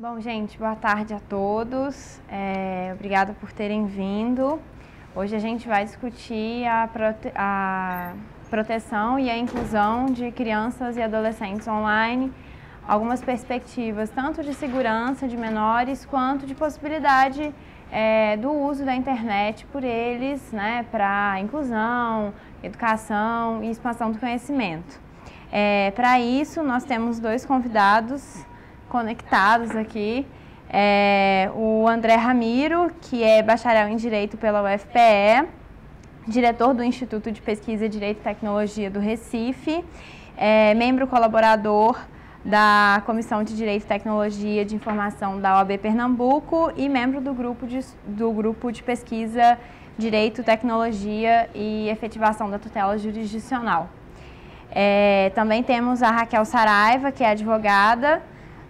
Bom, gente, boa tarde a todos. É, obrigada por terem vindo. Hoje a gente vai discutir a, prote a proteção e a inclusão de crianças e adolescentes online, algumas perspectivas tanto de segurança de menores quanto de possibilidade é, do uso da internet por eles, né, para inclusão, educação e expansão do conhecimento. É, para isso, nós temos dois convidados conectados aqui. É, o André Ramiro, que é bacharel em Direito pela UFPE, diretor do Instituto de Pesquisa Direito e Tecnologia do Recife, é, membro colaborador da Comissão de Direito e Tecnologia de Informação da OAB Pernambuco e membro do grupo de, do grupo de pesquisa Direito, Tecnologia e Efetivação da Tutela Jurisdicional. É, também temos a Raquel Saraiva, que é advogada,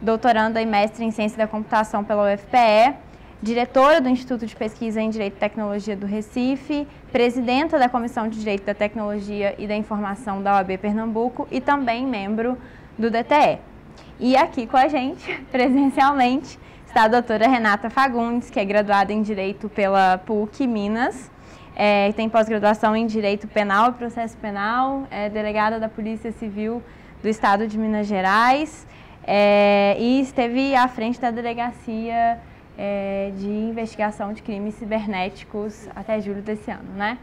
doutoranda e mestre em Ciência da Computação pela UFPE, diretora do Instituto de Pesquisa em Direito e Tecnologia do Recife, presidenta da Comissão de Direito da Tecnologia e da Informação da OAB Pernambuco e também membro do DTE. E aqui com a gente, presencialmente, está a doutora Renata Fagundes, que é graduada em Direito pela PUC Minas, é, tem pós-graduação em Direito Penal e Processo Penal, é delegada da Polícia Civil do Estado de Minas Gerais, é, e esteve à frente da delegacia é, de investigação de crimes cibernéticos até julho desse ano, né?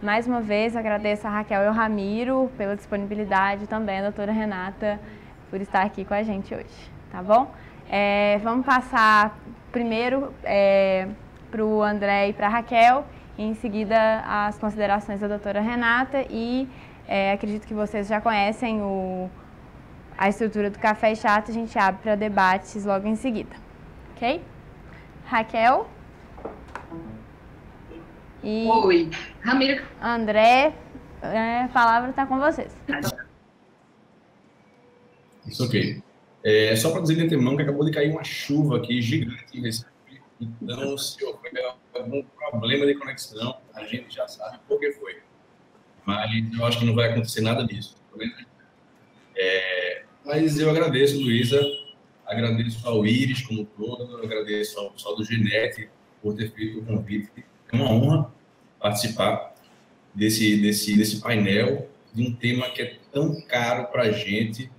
Mais uma vez agradeço a Raquel e o Ramiro pela disponibilidade, também a doutora Renata por estar aqui com a gente hoje, tá bom? É, vamos passar primeiro é, para o André e para a Raquel, e em seguida as considerações da doutora Renata e é, acredito que vocês já conhecem o a estrutura do café chato, a gente abre para debates logo em seguida. Ok? Raquel? E Oi. Ramiro. André, é, a palavra está com vocês. Isso ok. É, só para dizer de antemão que acabou de cair uma chuva aqui gigante em Recife. Então, se houver algum problema de conexão, a gente já sabe por que foi. Mas eu acho que não vai acontecer nada disso. É, mas eu agradeço, Luísa, agradeço ao Iris como todo, agradeço ao pessoal do Genete por ter feito o convite. É uma honra participar desse, desse, desse painel de um tema que é tão caro para a gente,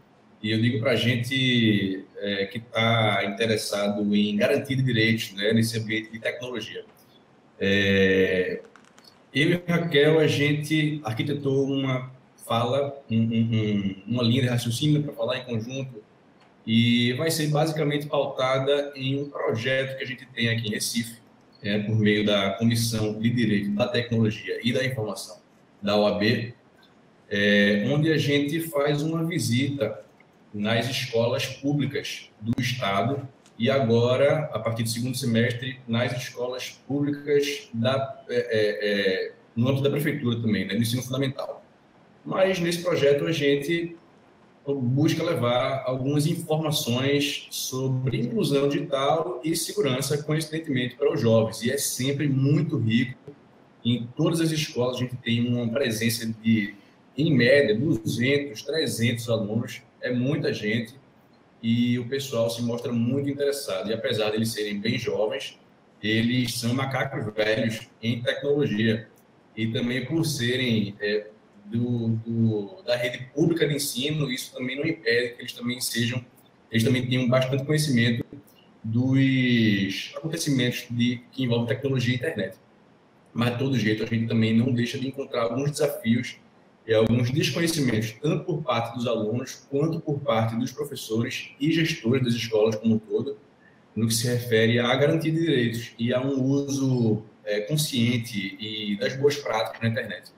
e eu digo para a gente é, que está interessado em garantir direitos né, nesse ambiente de tecnologia. É, eu e Raquel, a gente arquitetou uma fala, um, um, uma linha de raciocínio para falar em conjunto, e vai ser basicamente pautada em um projeto que a gente tem aqui em Recife, é, por meio da Comissão de Direito da Tecnologia e da Informação da OAB, é, onde a gente faz uma visita nas escolas públicas do Estado e agora, a partir do segundo semestre, nas escolas públicas da, é, é, é no âmbito da prefeitura também, né, no ensino fundamental. Mas nesse projeto a gente busca levar algumas informações sobre inclusão digital e segurança, coincidentemente, para os jovens. E é sempre muito rico. Em todas as escolas a gente tem uma presença de, em média, 200, 300 alunos. É muita gente e o pessoal se mostra muito interessado. E apesar de eles serem bem jovens, eles são macacos velhos em tecnologia. E também por serem é, do, do, da rede pública de ensino, isso também não impede que eles também sejam, eles também tenham bastante conhecimento dos acontecimentos de, que envolvem tecnologia e internet. Mas, de todo jeito, a gente também não deixa de encontrar alguns desafios e alguns desconhecimentos, tanto por parte dos alunos, quanto por parte dos professores e gestores das escolas como um todo, no que se refere à garantia de direitos e a um uso é, consciente e das boas práticas na internet.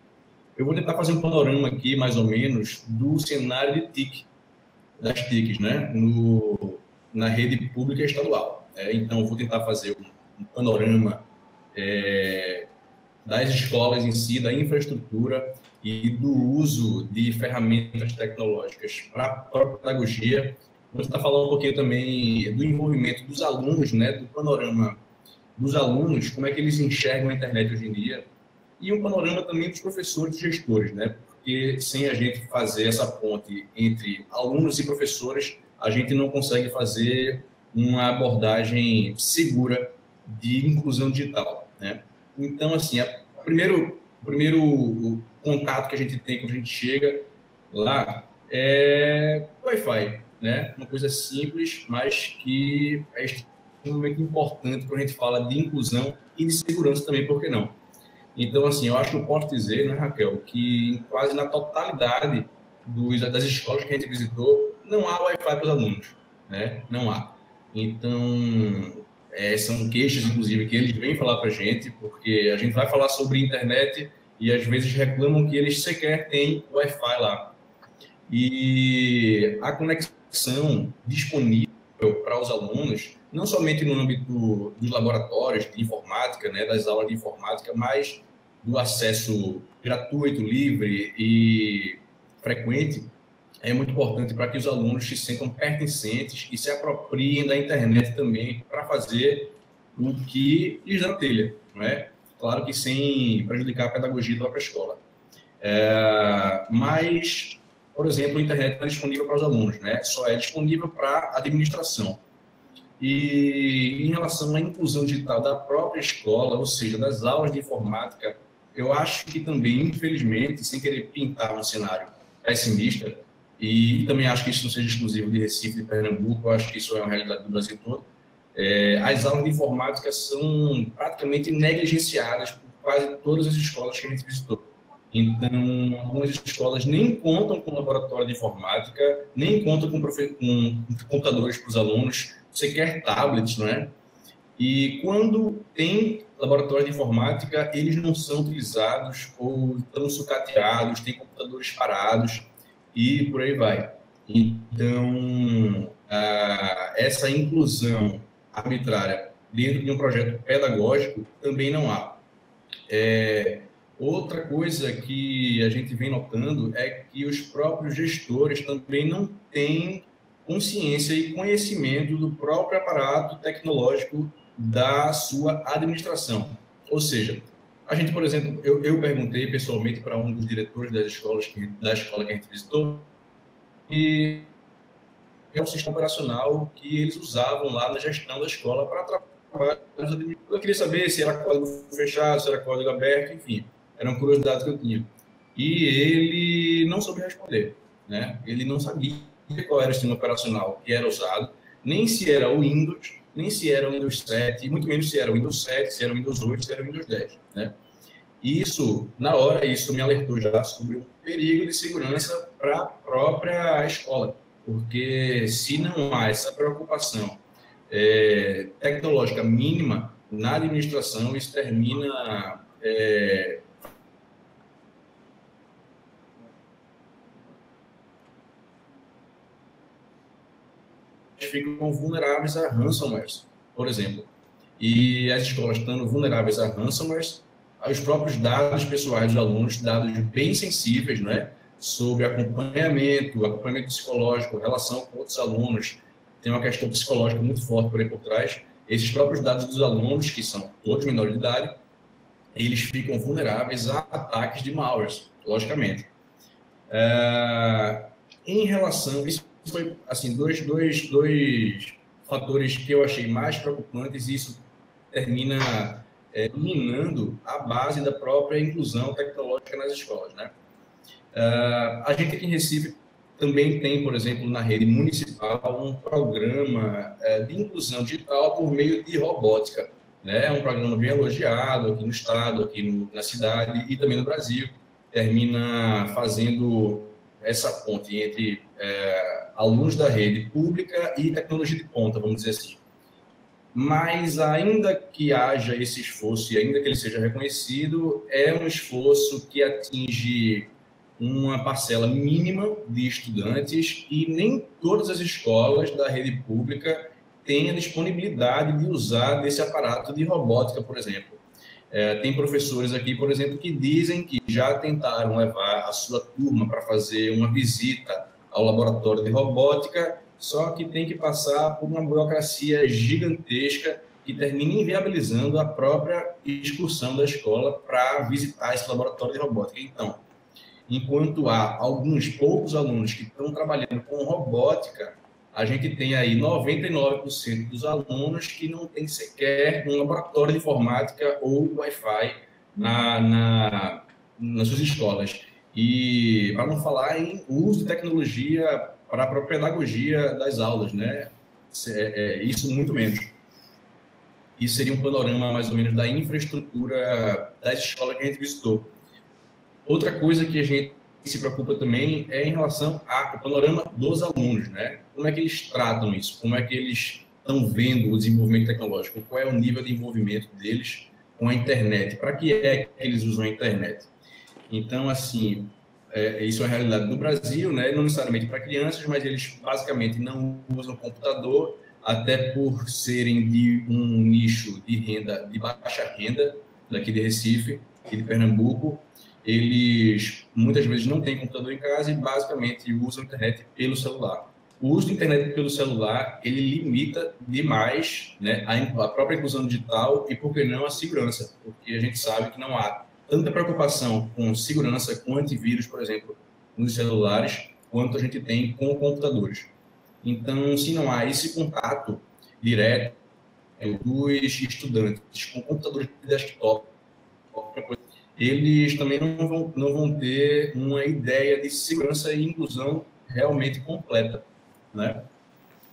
Eu vou tentar fazer um panorama aqui, mais ou menos, do cenário de TIC, das TICs, né, no, na rede pública estadual. É, então, vou tentar fazer um, um panorama é, das escolas em si, da infraestrutura e do uso de ferramentas tecnológicas para a própria pedagogia. Vou tentar falar um pouquinho também do envolvimento dos alunos, né, do panorama dos alunos, como é que eles enxergam a internet hoje em dia, e um panorama também dos professores e gestores, né? porque sem a gente fazer essa ponte entre alunos e professores, a gente não consegue fazer uma abordagem segura de inclusão digital, né? Então, assim, o primeiro, primeiro contato que a gente tem quando a gente chega lá é Wi-Fi, né? Uma coisa simples, mas que é extremamente importante quando a gente fala de inclusão e de segurança também, por que não? Então, assim, eu acho que eu posso dizer, né, Raquel, que quase na totalidade dos, das escolas que a gente visitou, não há Wi-Fi para os alunos, né? Não há. Então, é, são queixas, inclusive, que eles vêm falar para a gente, porque a gente vai falar sobre internet e às vezes reclamam que eles sequer têm Wi-Fi lá. E a conexão disponível para os alunos não somente no âmbito dos laboratórios de informática, né, das aulas de informática, mas do acesso gratuito, livre e frequente, é muito importante para que os alunos se sintam pertencentes e se apropriem da internet também para fazer o que lhes dá telha, não é? Claro que sem prejudicar a pedagogia da própria escola. É, mas, por exemplo, a internet está disponível para os alunos, né? Só é disponível para a administração. E em relação à inclusão digital da própria escola, ou seja, das aulas de informática, eu acho que também, infelizmente, sem querer pintar um cenário pessimista, e também acho que isso não seja exclusivo de Recife, de Pernambuco, eu acho que isso é uma realidade do Brasil todo, é, as aulas de informática são praticamente negligenciadas por quase todas as escolas que a gente visitou. Então, algumas escolas nem contam com laboratório de informática, nem contam com, com computadores para os alunos, sequer tablets, não é? E quando tem laboratório de informática, eles não são utilizados ou estão sucateados, tem computadores parados e por aí vai. Então, essa inclusão arbitrária dentro de um projeto pedagógico também não há. É, outra coisa que a gente vem notando é que os próprios gestores também não têm consciência e conhecimento do próprio aparato tecnológico da sua administração. Ou seja, a gente, por exemplo, eu, eu perguntei pessoalmente para um dos diretores das escolas que, da escola que a gente visitou e é um sistema operacional que eles usavam lá na gestão da escola para trabalhar. Eu queria saber se era código fechado, se era código aberto, enfim, eram curiosidades que eu tinha. E ele não soube responder, né? Ele não sabia qual era o sistema operacional que era usado, nem se era o Windows, nem se era o Windows 7, e muito menos se era o Windows 7, se era o Windows 8, se era o Windows 10, né? Isso, na hora, isso me alertou já sobre um perigo de segurança para a própria escola, porque se não há essa preocupação é, tecnológica mínima na administração, isso termina é, ficam vulneráveis a ransomware, por exemplo. E as escolas estando vulneráveis a ransomware, os próprios dados pessoais dos alunos, dados bem sensíveis, né, sobre acompanhamento, acompanhamento psicológico, relação com outros alunos, tem uma questão psicológica muito forte por aí por trás. Esses próprios dados dos alunos, que são todos menores de idade, eles ficam vulneráveis a ataques de malware, logicamente. É, em relação, isso foi assim dois, dois, dois fatores que eu achei mais preocupantes e isso termina é, minando a base da própria inclusão tecnológica nas escolas, né? Uh, a gente aqui em Recife também tem, por exemplo, na rede municipal, um programa uh, de inclusão digital por meio de robótica. Né? É um programa bem elogiado aqui no estado, aqui no, na cidade e também no Brasil. Termina fazendo essa ponte entre é, alunos da rede pública e tecnologia de ponta, vamos dizer assim. Mas, ainda que haja esse esforço e ainda que ele seja reconhecido, é um esforço que atinge uma parcela mínima de estudantes e nem todas as escolas da rede pública têm a disponibilidade de usar desse aparato de robótica, por exemplo. É, tem professores aqui, por exemplo, que dizem que já tentaram levar a sua turma para fazer uma visita ao laboratório de robótica, só que tem que passar por uma burocracia gigantesca que termina inviabilizando a própria excursão da escola para visitar esse laboratório de robótica. Então, enquanto há alguns poucos alunos que estão trabalhando com robótica, a gente tem aí 99% dos alunos que não tem sequer um laboratório de informática ou Wi-Fi na, na, nas suas escolas. E para não falar em uso de tecnologia para a própria pedagogia das aulas, né? É, é, isso muito menos. Isso seria um panorama mais ou menos da infraestrutura das escolas que a gente visitou. Outra coisa que a gente se preocupa também é em relação ao panorama dos alunos, né? Como é que eles tratam isso? Como é que eles estão vendo o desenvolvimento tecnológico? Qual é o nível de envolvimento deles com a internet? Para que é que eles usam a internet? Então, assim, é, isso é a realidade do Brasil, né? Não necessariamente para crianças, mas eles basicamente não usam computador, até por serem de um nicho de renda, de baixa renda, daqui de Recife e de Pernambuco, eles muitas vezes não têm computador em casa e basicamente usam a internet pelo celular. O uso da internet pelo celular, ele limita demais né, a, própria inclusão digital e, por que não, a segurança, porque a gente sabe que não há tanta preocupação com segurança, com antivírus, por exemplo, nos celulares, quanto a gente tem com computadores. Então, se não há esse contato direto dos estudantes com computadores de desktop, eles também não vão, não vão ter uma ideia de segurança e inclusão realmente completa. Né?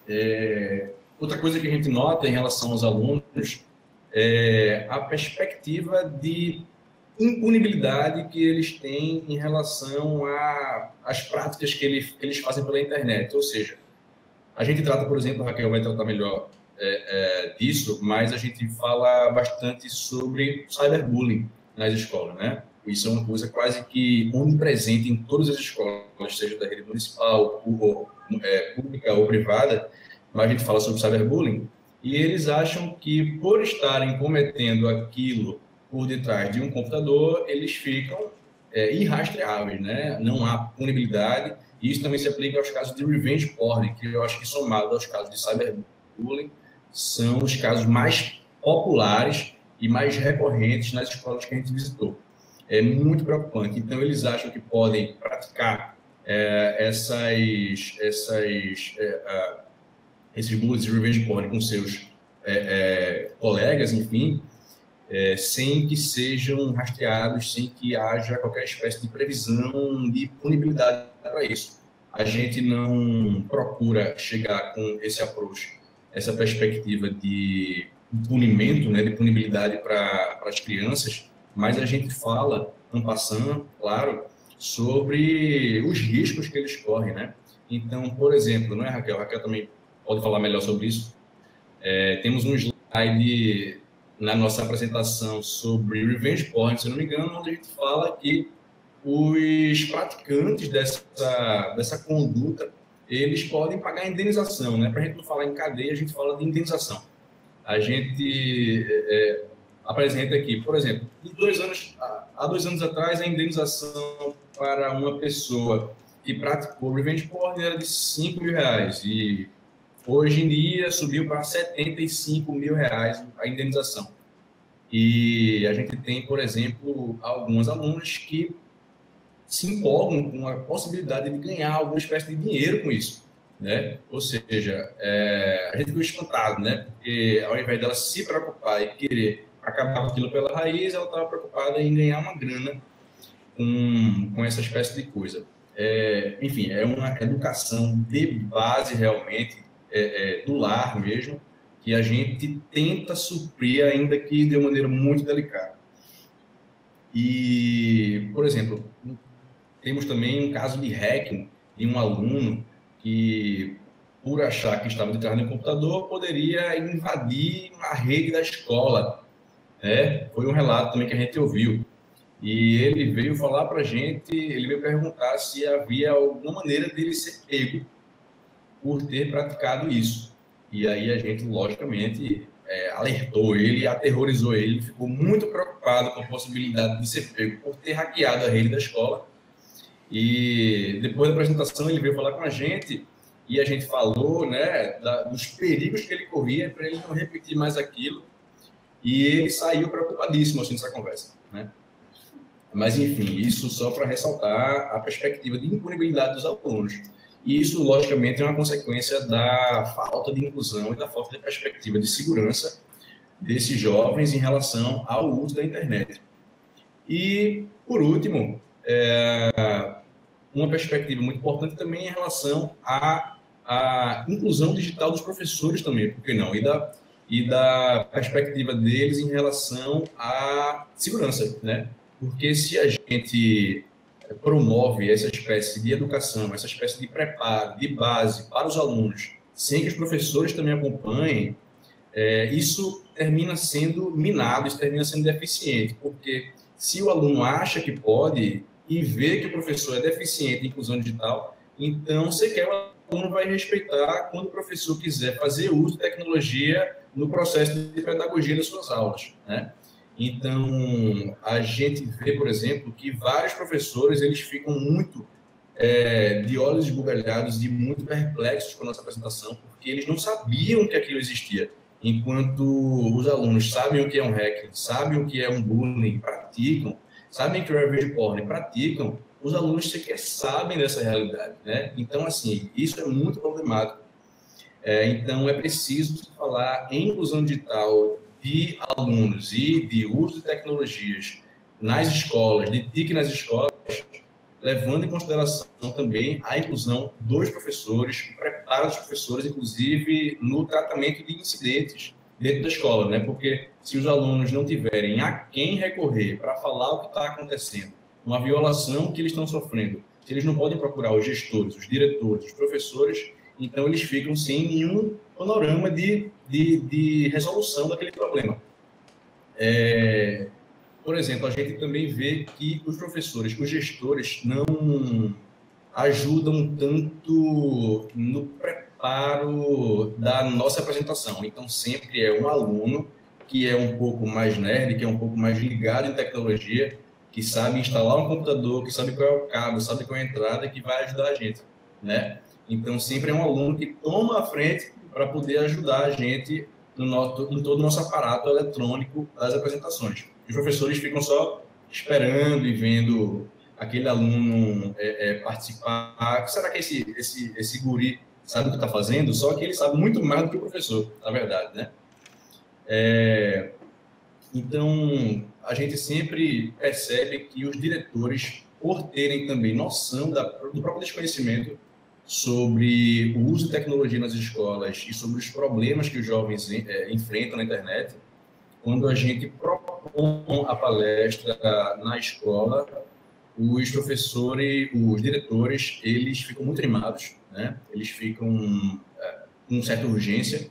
É, outra coisa que a gente nota em relação aos alunos é a perspectiva de impunibilidade que eles têm em relação às práticas que eles, que eles fazem pela internet. Ou seja, a gente trata, por exemplo, Raquel vai tratar melhor é, é, disso, mas a gente fala bastante sobre cyberbullying nas escolas, né? Isso é uma coisa quase que onipresente em todas as escolas, seja da rede municipal, é, pública ou privada, mas a gente fala sobre cyberbullying, e eles acham que por estarem cometendo aquilo por detrás de um computador, eles ficam é, irrastreáveis, né? Não há punibilidade. E isso também se aplica aos casos de revenge porn, que eu acho que somado aos casos de cyberbullying, são os casos mais populares e mais recorrentes nas escolas que a gente visitou. É muito preocupante. Então, eles acham que podem praticar é, essas, essas, é, esses bullying de revenge porn com seus é, é, colegas, enfim, é, sem que sejam rastreados, sem que haja qualquer espécie de previsão de punibilidade para isso. A gente não procura chegar com esse approach, essa perspectiva de punimento, né, de punibilidade para as crianças, mas a gente fala, não passando, claro, sobre os riscos que eles correm, né? Então, por exemplo, não é Raquel? Raquel também pode falar melhor sobre isso. É, temos um slide na nossa apresentação sobre revenge porn, se não me engano, onde a gente fala que os praticantes dessa, dessa conduta, eles podem pagar indenização, né? Para a gente não falar em cadeia, a gente fala de indenização. A gente é, apresenta aqui, por exemplo, dois anos, há dois anos atrás, a indenização para uma pessoa que praticou revenge porn era de 5 mil reais e Hoje em dia subiu para 75 mil reais a indenização. E a gente tem, por exemplo, alguns alunos que se empolgam com a possibilidade de ganhar alguma espécie de dinheiro com isso. Né? Ou seja, é, a gente ficou espantado, né? Porque ao invés dela se preocupar e querer acabar aquilo pela raiz, ela estava preocupada em ganhar uma grana com, com essa espécie de coisa. É, enfim, é uma educação de base realmente é, é, do lar mesmo, que a gente tenta suprir, ainda que de uma maneira muito delicada. E, por exemplo, temos também um caso de hacking de um aluno que, por achar que estava detrás do computador, poderia invadir a rede da escola. É, foi um relato também que a gente ouviu. E ele veio falar para a gente, ele veio perguntar se havia alguma maneira dele ser pego por ter praticado isso. E aí a gente, logicamente, é, alertou ele, aterrorizou ele, ficou muito preocupado com a possibilidade de ser pego por ter hackeado a rede da escola. E depois da apresentação ele veio falar com a gente e a gente falou, né, da, dos perigos que ele corria para ele não repetir mais aquilo. E ele saiu preocupadíssimo assim nessa conversa, né? Mas, enfim, isso só para ressaltar a perspectiva de impunibilidade dos alunos. E isso, logicamente, é uma consequência da falta de inclusão e da falta de perspectiva de segurança desses jovens em relação ao uso da internet. E, por último, é, uma perspectiva muito importante também em relação à, à inclusão digital dos professores também, por que não? E da, e da perspectiva deles em relação à segurança, né? Porque se a gente promove essa espécie de educação, essa espécie de preparo, de base para os alunos, sem que os professores também acompanhem, é, isso termina sendo minado, isso termina sendo deficiente, porque se o aluno acha que pode e vê que o professor é deficiente em inclusão digital, então sequer o aluno vai respeitar quando o professor quiser fazer uso de tecnologia no processo de pedagogia das suas aulas, né? Então, a gente vê, por exemplo, que vários professores eles ficam muito é, de olhos esbugalhados e muito perplexos com a nossa apresentação, porque eles não sabiam que aquilo existia. Enquanto os alunos sabem o que é um hacking, sabem o que é um bullying, praticam, sabem que o revenge porn praticam, os alunos sequer sabem dessa realidade, né? Então, assim, isso é muito problemático. É, então, é preciso falar em inclusão digital de alunos e de uso de tecnologias nas escolas, de TIC nas escolas, levando em consideração também a inclusão dos professores, o preparo dos professores, inclusive no tratamento de incidentes dentro da escola, né? Porque se os alunos não tiverem a quem recorrer para falar o que está acontecendo, uma violação que eles estão sofrendo, se eles não podem procurar os gestores, os diretores, os professores, então eles ficam sem nenhum panorama de, de, de resolução daquele problema. É, por exemplo, a gente também vê que os professores, os gestores, não ajudam tanto no preparo da nossa apresentação. Então, sempre é um aluno que é um pouco mais nerd, que é um pouco mais ligado em tecnologia, que sabe instalar um computador, que sabe qual é o cabo, sabe qual é a entrada, que vai ajudar a gente, né? Então, sempre é um aluno que toma a frente para poder ajudar a gente no nosso, em todo o nosso aparato eletrônico das apresentações. Os professores ficam só esperando e vendo aquele aluno é, é, participar. Será que esse, esse, esse guri sabe o que está fazendo? Só que ele sabe muito mais do que o professor, na verdade, né? É, então, a gente sempre percebe que os diretores, por terem também noção da, do próprio desconhecimento sobre o uso de tecnologia nas escolas e sobre os problemas que os jovens é, enfrentam na internet, quando a gente propõe a palestra na escola, os professores, os diretores, eles ficam muito animados, né? Eles ficam é, com certa urgência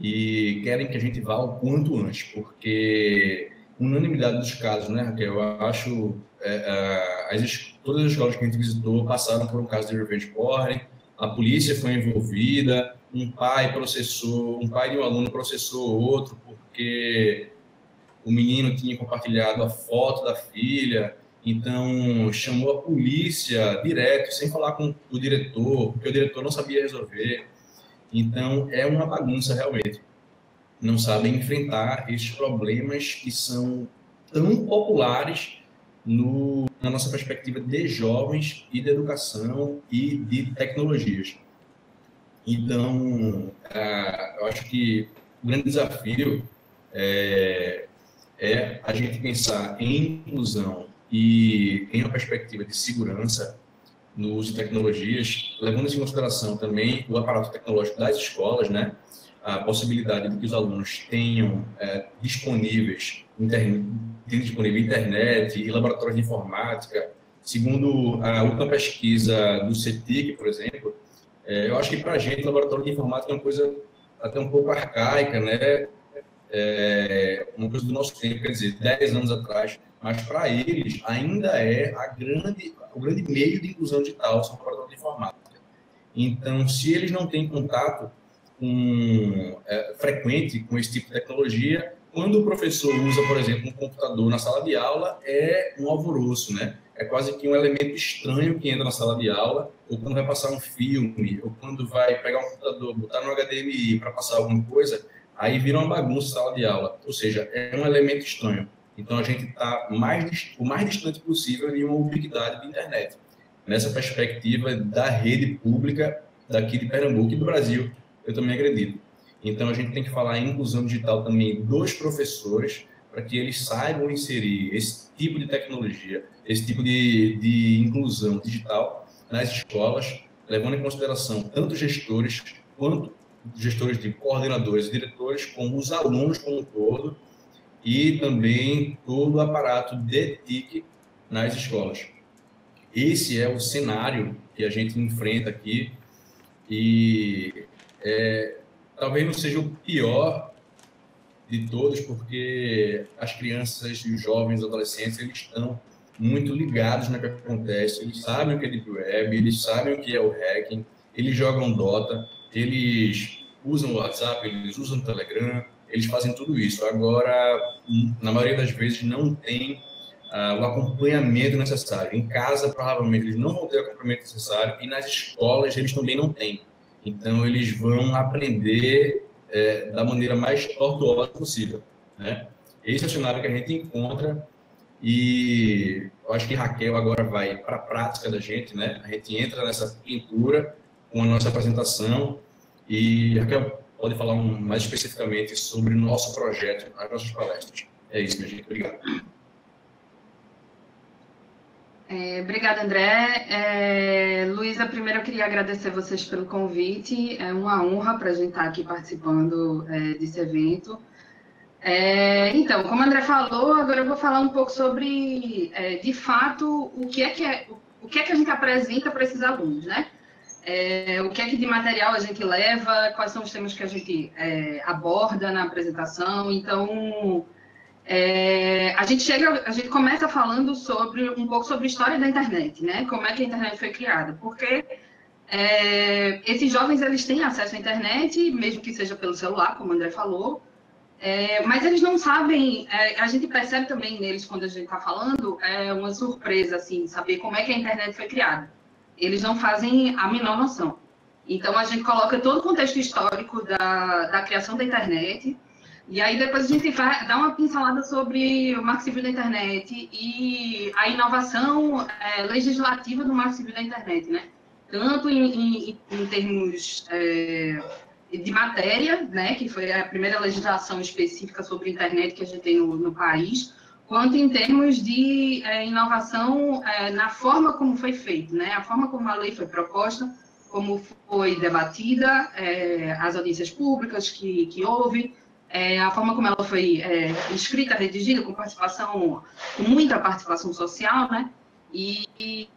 e querem que a gente vá o quanto antes, porque unanimidade dos casos, né, Raquel? Eu acho é, é, as, todas as escolas que a gente visitou passaram por um caso de revenge porn, a polícia foi envolvida, um pai processou, um pai de um aluno processou outro porque o menino tinha compartilhado a foto da filha, então chamou a polícia direto, sem falar com o diretor, porque o diretor não sabia resolver. Então é uma bagunça realmente. Não sabem enfrentar esses problemas que são tão populares no, na nossa perspectiva de jovens e de educação e de tecnologias. Então, é, eu acho que o grande desafio é, é a gente pensar em inclusão e em uma perspectiva de segurança no uso de tecnologias, levando em consideração também o aparato tecnológico das escolas, né? a possibilidade de que os alunos tenham é, disponíveis disponível internet e laboratórios de informática. Segundo a última pesquisa do CETIC, por exemplo, é, eu acho que para a gente, laboratório de informática é uma coisa até um pouco arcaica, né? É uma coisa do nosso tempo, quer dizer, 10 anos atrás, mas para eles ainda é a grande, o grande meio de inclusão digital, são laboratórios de informática. Então, se eles não têm contato com, é, frequente com esse tipo de tecnologia, quando o professor usa, por exemplo, um computador na sala de aula, é um alvoroço, né? É quase que um elemento estranho que entra na sala de aula, ou quando vai passar um filme, ou quando vai pegar um computador, botar no HDMI para passar alguma coisa, aí vira uma bagunça a sala de aula. Ou seja, é um elemento estranho. Então, a gente está mais, o mais distante possível de uma ubiquidade de internet. Nessa perspectiva da rede pública daqui de Pernambuco e do Brasil, eu também acredito. Então, a gente tem que falar em inclusão digital também dos professores, para que eles saibam inserir esse tipo de tecnologia, esse tipo de, de inclusão digital nas escolas, levando em consideração tanto gestores quanto gestores de coordenadores e diretores, como os alunos como um todo, e também todo o aparato de TIC nas escolas. Esse é o cenário que a gente enfrenta aqui e é, talvez não seja o pior de todos, porque as crianças e os jovens, adolescentes, eles estão muito ligados no que acontece, eles sabem o que é Deep Web, eles sabem o que é o hacking, eles jogam Dota, eles usam o WhatsApp, eles usam o Telegram, eles fazem tudo isso. Agora, na maioria das vezes, não tem uh, o acompanhamento necessário. Em casa, provavelmente, eles não vão ter o acompanhamento necessário e nas escolas eles também não têm. Então, eles vão aprender é, da maneira mais tortuosa possível. Né? Esse é o cenário que a gente encontra e eu acho que Raquel agora vai para a prática da gente, né? A gente entra nessa pintura com a nossa apresentação e Raquel pode falar um, mais especificamente sobre o nosso projeto, as nossas palestras. É isso, minha gente. Obrigado. É, obrigada, André. É, Luísa, primeiro eu queria agradecer vocês pelo convite. É uma honra para a gente estar aqui participando é, desse evento. É, então, como André falou, agora eu vou falar um pouco sobre, é, de fato, o que é que, é, o que, é que a gente apresenta para esses alunos, né? É, o que é que de material a gente leva, quais são os temas que a gente aborda na apresentação. Então, é, a gente chega, a gente começa falando sobre um pouco sobre a história da internet, né? Como é que a internet foi criada? Porque é, esses jovens eles têm acesso à internet, mesmo que seja pelo celular, como o André falou, é, mas eles não sabem. É, a gente percebe também neles quando a gente está falando é uma surpresa assim, saber como é que a internet foi criada. Eles não fazem a menor noção. Então a gente coloca todo o contexto histórico da, da criação da internet e aí depois a gente vai dar uma pincelada sobre o Marco Civil da Internet e a inovação é, legislativa do Marco Civil da Internet, né? Tanto em, em, em termos é, de matéria, né, que foi a primeira legislação específica sobre internet que a gente tem no, no país, quanto em termos de é, inovação é, na forma como foi feito, né? A forma como a lei foi proposta, como foi debatida, é, as audiências públicas que, que houve, a forma como ela foi escrita, redigida, com participação, com muita participação social, né? E,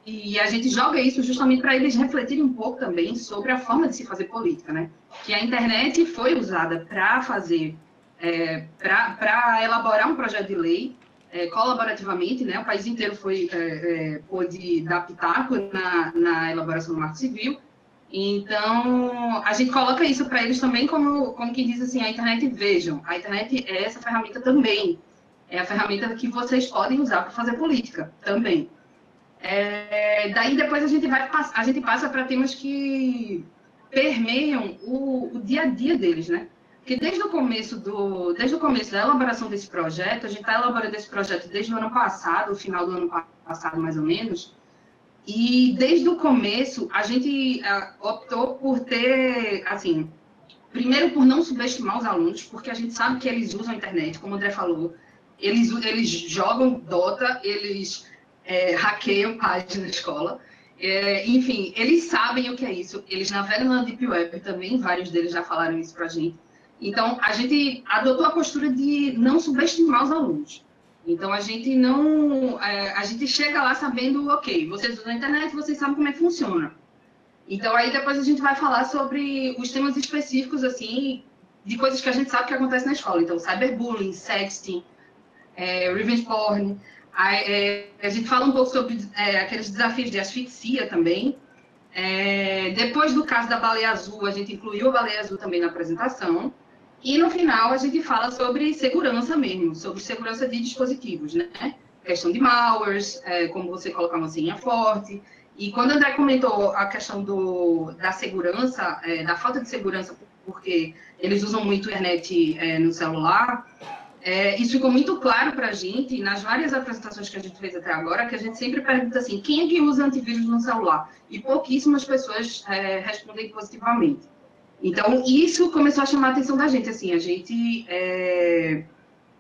e a gente joga isso justamente para eles refletirem um pouco também sobre a forma de se fazer política, né? Que a internet foi usada para fazer, para elaborar um projeto de lei é, colaborativamente, né? O país inteiro foi é, é, pôde dar pitaco na, na elaboração do Marco Civil então, a gente coloca isso para eles também como, como que diz assim, a internet, vejam, a internet é essa ferramenta também. É a ferramenta que vocês podem usar para fazer política também. É, daí depois a gente vai a gente passa para temas que permeiam o, o, dia a dia deles, né? Porque desde o começo do desde o começo da elaboração desse projeto, a gente está elaborando esse projeto desde o ano passado, o final do ano passado mais ou menos, e desde o começo, a gente uh, optou por ter, assim, primeiro por não subestimar os alunos, porque a gente sabe que eles usam a internet, como o André falou, eles, eles jogam Dota, eles é, hackeiam páginas na escola, é, enfim, eles sabem o que é isso, eles navegam na Deep Web também, vários deles já falaram isso pra gente. Então, a gente adotou a postura de não subestimar os alunos. Então a gente não, é, a gente chega lá sabendo, ok, vocês usam a internet, vocês sabem como é que funciona. Então aí depois a gente vai falar sobre os temas específicos assim de coisas que a gente sabe que acontece na escola. Então cyberbullying, sexting, é, revenge porn. A, é, a, gente fala um pouco sobre é, aqueles desafios de asfixia também. É, depois do caso da baleia azul, a gente incluiu a baleia azul também na apresentação. E no final a gente fala sobre segurança mesmo, sobre segurança de dispositivos, né? Questão de malwares, é, como você colocar uma senha forte. E quando o André comentou a questão do, da segurança, é, da falta de segurança, porque eles usam muito internet é, no celular, é, isso ficou muito claro para a gente nas várias apresentações que a gente fez até agora, que a gente sempre pergunta assim, quem é que usa antivírus no celular? E pouquíssimas pessoas é, respondem positivamente. Então, isso começou a chamar a atenção da gente, assim, a gente, é,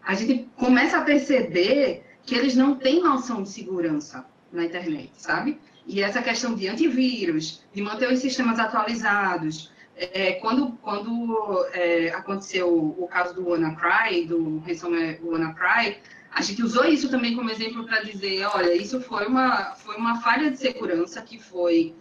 a gente começa a perceber que eles não têm noção de segurança na internet, sabe? E essa questão de antivírus, de manter os sistemas atualizados, é, quando quando é, aconteceu o caso do WannaCry, do ransomware WannaCry, a gente usou isso também como exemplo para dizer, olha, isso foi uma, foi uma falha de segurança que foi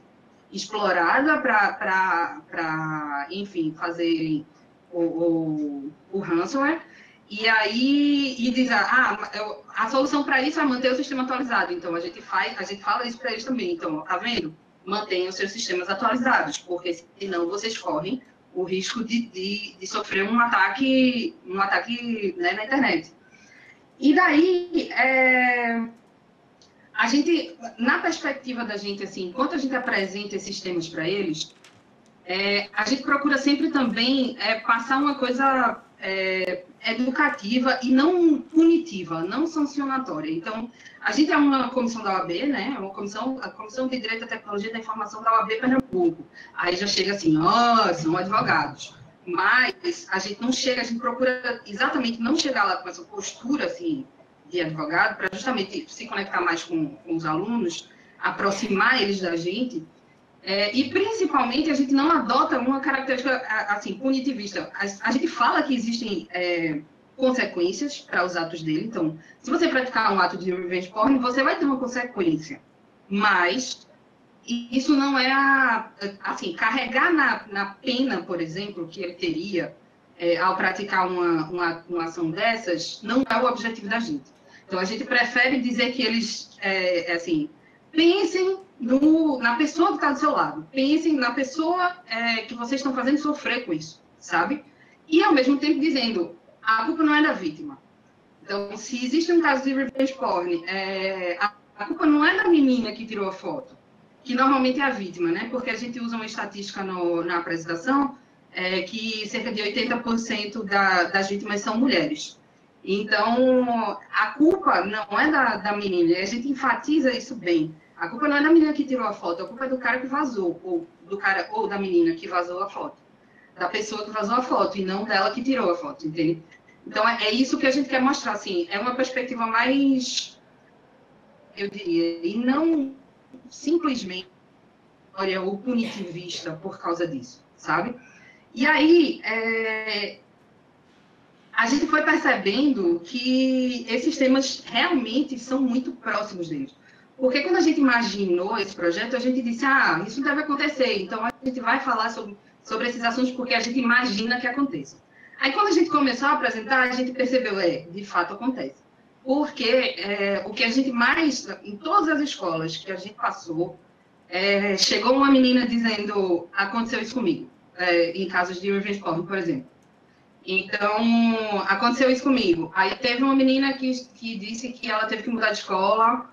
explorada para, enfim, fazerem o, o, o, ransomware. E aí, e diz, ah, eu, a solução para isso é manter o sistema atualizado. Então, a gente, faz, a gente fala isso para eles também. Então, tá vendo? mantenham seus sistemas atualizados, porque senão vocês correm o risco de, de, de sofrer um ataque, um ataque né, na internet. E daí, é, a gente, na perspectiva da gente, assim, enquanto a gente apresenta esses temas para eles, é, a gente procura sempre também é, passar uma coisa é, educativa e não punitiva, não sancionatória. Então, a gente é uma comissão da OAB, né? Uma comissão, a Comissão de Direito à Tecnologia da Informação da OAB Pernambuco. Aí já chega assim, ó, oh, são advogados. Mas a gente não chega, a gente procura exatamente não chegar lá com essa postura, assim, de advogado, para justamente se conectar mais com, com os alunos, aproximar eles da gente, é, e principalmente a gente não adota uma característica assim punitivista. A, a gente fala que existem é, consequências para os atos dele. Então, se você praticar um ato de revenge porn, você vai ter uma consequência. Mas isso não é a, assim carregar na, na pena, por exemplo, que ele teria é, ao praticar uma, uma, uma ação dessas, não é o objetivo da gente. Então, a gente prefere dizer que eles, é, é assim, pensem no, na pessoa que está do seu lado. Pensem na pessoa é, que vocês estão fazendo sofrer com isso, sabe? E, ao mesmo tempo, dizendo, a culpa não é da vítima. Então, se existe um caso de revenge porn, é, a, culpa não é da menina que tirou a foto, que normalmente é a vítima, né? Porque a gente usa uma estatística no, na apresentação é, que cerca de 80% da, das vítimas são mulheres. Então, a culpa não é da, da menina, a gente enfatiza isso bem. A culpa não é da menina que tirou a foto, a culpa é do cara que vazou, ou do cara ou da menina que vazou a foto. Da pessoa que vazou a foto e não dela que tirou a foto, entende? Então é, é isso que a gente quer mostrar, assim, é uma perspectiva mais, eu diria, e não simplesmente olha, o punitivista por causa disso, sabe? E aí, é, a gente foi percebendo que esses temas realmente são muito próximos deles. Porque quando a gente imaginou esse projeto, a gente disse, ah, isso deve acontecer, então a gente vai falar sobre, sobre esses assuntos porque a gente imagina que aconteça. Aí quando a gente começou a apresentar, a gente percebeu, é, de fato acontece. Porque é, o que a gente mais, em todas as escolas que a gente passou, é, chegou uma menina dizendo, aconteceu isso comigo, é, em casos de revenge porn, por exemplo. Então, aconteceu isso comigo. Aí teve uma menina que, que disse que ela teve que mudar de escola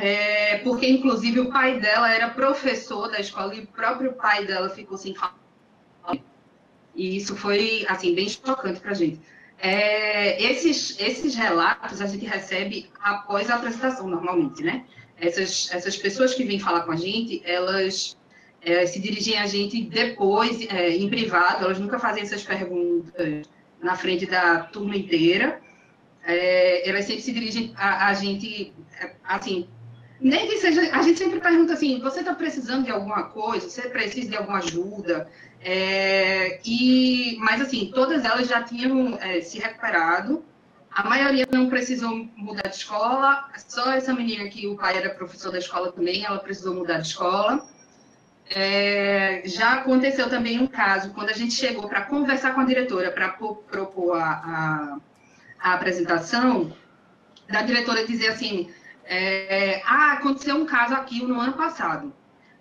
é, porque, inclusive, o pai dela era professor da escola e o próprio pai dela ficou sem falar. E isso foi, assim, bem chocante para a gente. É, esses, esses relatos a gente recebe após a apresentação, normalmente, né? Essas, essas pessoas que vêm falar com a gente, elas é, se dirigem a gente depois, é, em privado, elas nunca fazem essas perguntas na frente da turma inteira. É, elas sempre se dirigem a, a gente, é, assim, nem que seja, a gente sempre pergunta assim, você está precisando de alguma coisa, você precisa de alguma ajuda, é, e, mas assim, todas elas já tinham é, se recuperado, a maioria não precisou mudar de escola, só essa menina que o pai era professor da escola também, ela precisou mudar de escola. É, já aconteceu também um caso, quando a gente chegou para conversar com a diretora, para propor a, a, a apresentação, da diretora dizer assim, é, ah, aconteceu um caso aqui no ano passado,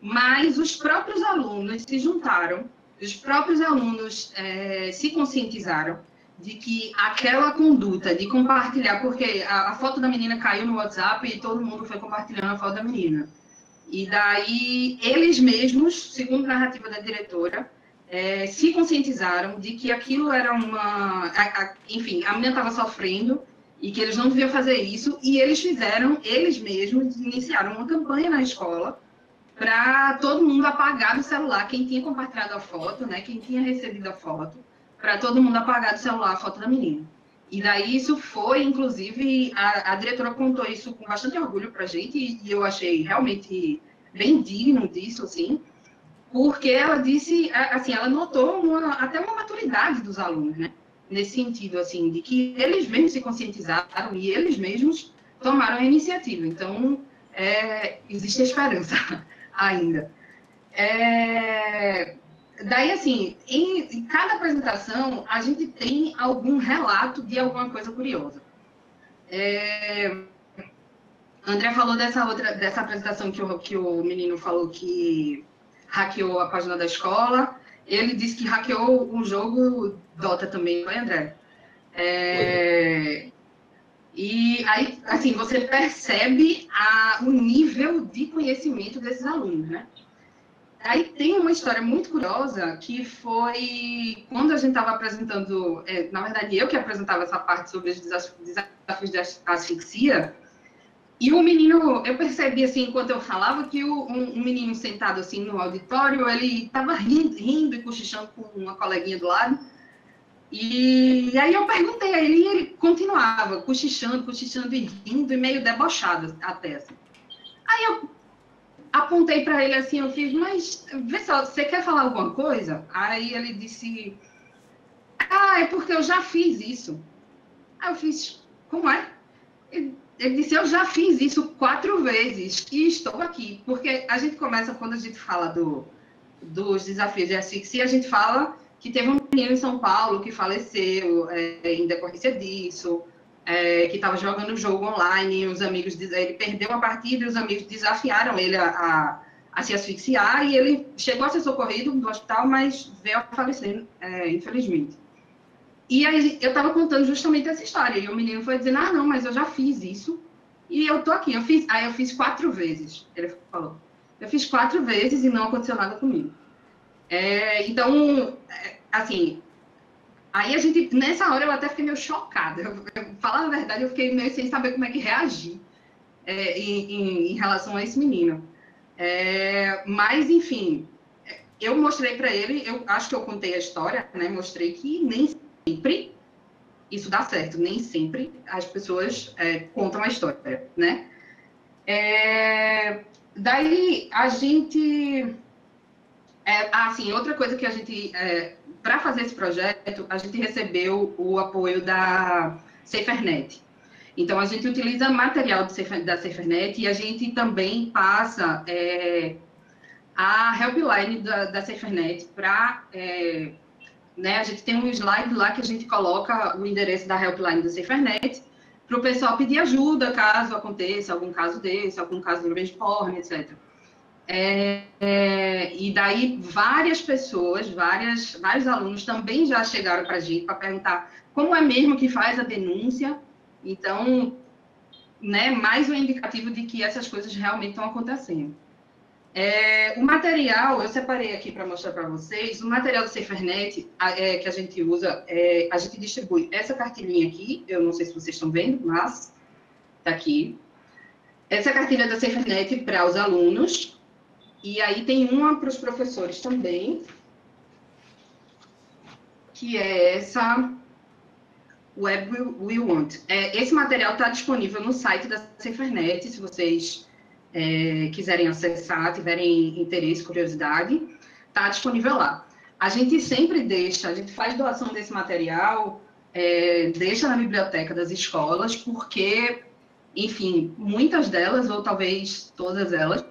mas os próprios alunos se juntaram, os próprios alunos é, se conscientizaram de que aquela conduta de compartilhar, porque a, a, foto da menina caiu no WhatsApp e todo mundo foi compartilhando a foto da menina. E daí, eles mesmos, segundo a narrativa da diretora, é, se conscientizaram de que aquilo era uma. A, a, enfim, a menina estava sofrendo e que eles não deviam fazer isso, e eles fizeram, eles mesmos, iniciaram uma campanha na escola para todo mundo apagar do celular quem tinha compartilhado a foto, né, quem tinha recebido a foto, para todo mundo apagar do celular a foto da menina. E daí isso foi, inclusive, a, a diretora contou isso com bastante orgulho para a gente, e, eu achei realmente bem digno disso, assim, porque ela disse, assim, ela notou uma, até uma maturidade dos alunos, né? Nesse sentido, assim, de que eles mesmos se conscientizaram e eles mesmos tomaram a iniciativa. Então, é, existe esperança ainda. É, daí, assim, em, em, cada apresentação, a gente tem algum relato de alguma coisa curiosa. É, André falou dessa outra, dessa apresentação que o, que o menino falou que hackeou a página da escola. Ele disse que hackeou o jogo Dota também, não é, André? É... E aí, assim, você percebe a, o nível de conhecimento desses alunos, né? Aí tem uma história muito curiosa que foi quando a gente estava apresentando, é, na verdade eu que apresentava essa parte sobre os desafios de asfixia, e o menino, eu percebi assim, enquanto eu falava, que o, um, um, menino sentado assim no auditório, ele estava rindo, rindo e cochichando com uma coleguinha do lado. E, aí eu perguntei a ele, e ele continuava cochichando, cochichando e rindo, e meio debochado até assim. Aí eu apontei para ele assim, eu fiz, mas vê só, você quer falar alguma coisa? Aí ele disse, ah, é porque eu já fiz isso. Aí eu fiz, como é? Ele, disse: Eu já fiz isso quatro vezes e estou aqui. Porque a gente começa, quando a gente fala do, dos desafios de asfixia, a gente fala que teve um menino em São Paulo que faleceu é, em decorrência disso, é, que estava jogando jogo online, os amigos, ele perdeu a partida e os amigos desafiaram ele a, a, a, se asfixiar e ele chegou a ser socorrido do hospital, mas veio a falecer, é, infelizmente. E aí eu estava contando justamente essa história. E o menino foi dizendo: Ah, não, mas eu já fiz isso. E eu tô aqui. Eu fiz, aí eu fiz quatro vezes. Ele falou: Eu fiz quatro vezes e não aconteceu nada comigo. É, então, é, assim, aí a gente, nessa hora eu até fiquei meio chocada. Eu, eu, falar a verdade, eu fiquei meio sem saber como é que reagir é, em, em, relação a esse menino. É, mas, enfim, eu mostrei para ele, eu acho que eu contei a história, né? Mostrei que nem sempre isso dá certo, nem sempre as pessoas é, contam a história, né? É, daí a gente, é, assim, outra coisa que a gente, é, para fazer esse projeto, a gente recebeu o apoio da SaferNet. Então a gente utiliza material da SaferNet e a gente também passa é, a helpline da, da SaferNet para é, né? A gente tem um slide lá que a gente coloca o endereço da helpline do SaferNet para o pessoal pedir ajuda caso aconteça algum caso desse, algum caso de porn, etc. É, é, e daí várias pessoas, várias, vários alunos também já chegaram para a gente para perguntar como é mesmo que faz a denúncia. Então, né, mais um indicativo de que essas coisas realmente estão acontecendo. É, o material, eu separei aqui para mostrar para vocês, o material do SaferNet é, que a gente usa, é, a gente distribui essa cartilhinha aqui, eu não sei se vocês estão vendo, mas está aqui. Essa cartilha da SaferNet para os alunos, e aí tem uma para os professores também, que é essa Web We Want. É, esse material está disponível no site da SaferNet, se vocês é, quiserem acessar, tiverem interesse, curiosidade, está disponível lá. A gente sempre deixa, a gente faz doação desse material, é, deixa na biblioteca das escolas, porque, enfim, muitas delas, ou talvez todas elas,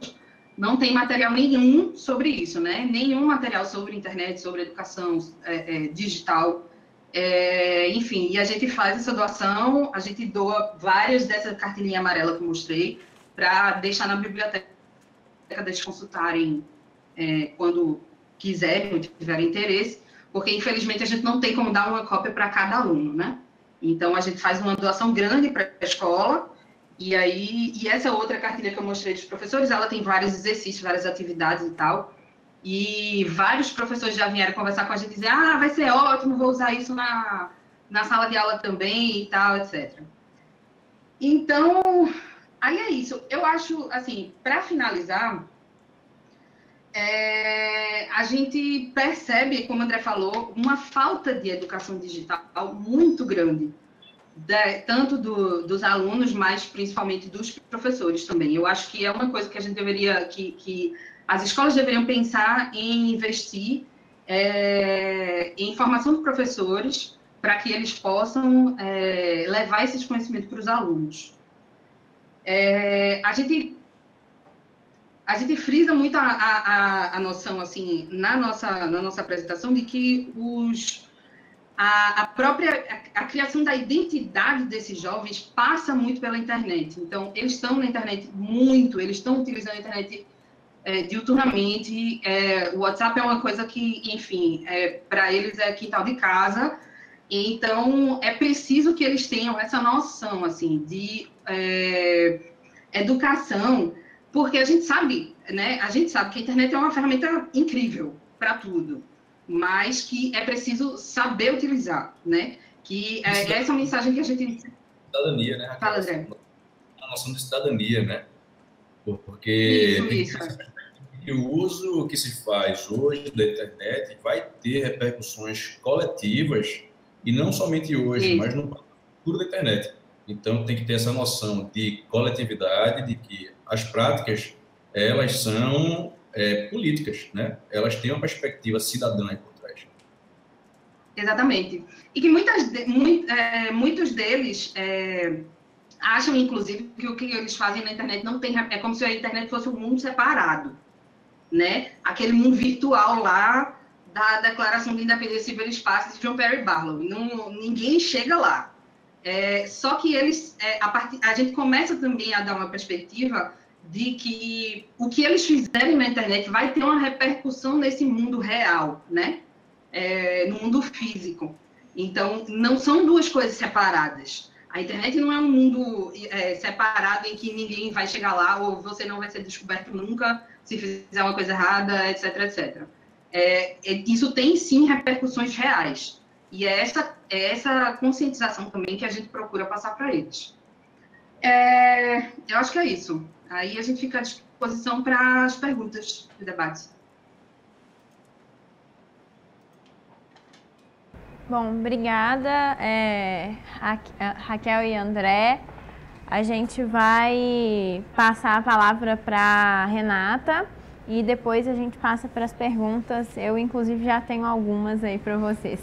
não tem material nenhum sobre isso, né? Nenhum material sobre internet, sobre educação é, é, digital. É, enfim, e a gente faz essa doação, a gente doa várias dessa cartilinha amarela que eu mostrei, para deixar na biblioteca deles consultarem é, quando quiserem ou tiverem interesse, porque infelizmente a gente não tem como dar uma cópia para cada aluno, né? Então a gente faz uma doação grande para a escola e aí e essa outra cartilha que eu mostrei dos professores, ela tem vários exercícios, várias atividades e tal. e vários professores já vieram conversar com a gente e dizer, ah, vai ser ótimo, vou usar isso na, na sala de aula também e tal, etc. Então, aí é isso. Eu acho, assim, para finalizar, é, a gente percebe, como o André falou, uma falta de educação digital muito grande, de, tanto do, dos alunos, mas principalmente dos professores também. Eu acho que é uma coisa que a gente deveria, que, que as escolas deveriam pensar em investir é, em formação de professores para que eles possam é, levar esses conhecimentos para os alunos. É, a gente a gente frisa muito a, a, a, noção, assim, na nossa, na nossa apresentação, de que os, a, a própria a, a, criação da identidade desses jovens passa muito pela internet. Então, eles estão na internet muito, eles estão utilizando a internet é, diuturnamente. É, o WhatsApp é uma coisa que, enfim, é, para eles é quintal de casa. Então, é preciso que eles tenham essa noção, assim, de é, educação porque a gente sabe, né? A gente sabe que a internet é uma ferramenta incrível para tudo, mas que é preciso saber utilizar, né? Que é, essa mensagem que a gente cidadania, né? Fala, André. A noção de cidadania, né? Porque isso, isso. o uso que se faz hoje da internet vai ter repercussões coletivas e não somente hoje, isso. mas no futuro da internet. Então tem que ter essa noção de coletividade, de que as práticas elas são é, políticas, né? Elas têm uma perspectiva cidadã por trás. Exatamente. E que muitas muito, é, muitos deles é, acham, inclusive, que o que eles fazem na internet não tem é como se a internet fosse um mundo separado, né? Aquele mundo virtual lá da Declaração de Independência e Espaço de John Perry Barlow. Não, ninguém chega lá. É, só que eles, é, a, part... a gente começa também a dar uma perspectiva de que o que eles fizerem na internet vai ter uma repercussão nesse mundo real, né? É, no mundo físico. Então, não são duas coisas separadas. A internet não é um mundo é, separado em que ninguém vai chegar lá ou você não vai ser descoberto nunca se fizer uma coisa errada, etc, etc. É, é, isso tem sim repercussões reais. E é essa, é essa conscientização também que a gente procura passar para eles. É, eu acho que é isso. Aí a gente fica à disposição para as perguntas do debate. Bom, obrigada, é, Raquel e André. A gente vai passar a palavra para Renata e depois a gente passa para as perguntas. Eu, inclusive, já tenho algumas aí para vocês.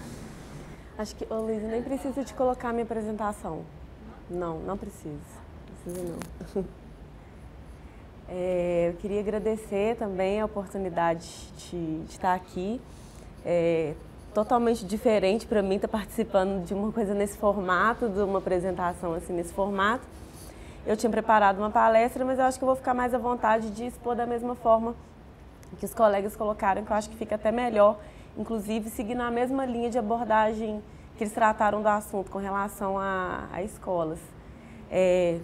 Acho que, ô Luiz, nem precisa de colocar minha apresentação. Não, não precisa. Precisa não. É, eu queria agradecer também a oportunidade de, de estar aqui. É, totalmente diferente para mim estar participando de uma coisa nesse formato, de uma apresentação assim nesse formato. Eu tinha preparado uma palestra, mas eu acho que eu vou ficar mais à vontade de expor da mesma forma que os colegas colocaram, que eu acho que fica até melhor inclusive seguindo a mesma linha de abordagem que eles trataram do assunto com relação a, a escolas. É,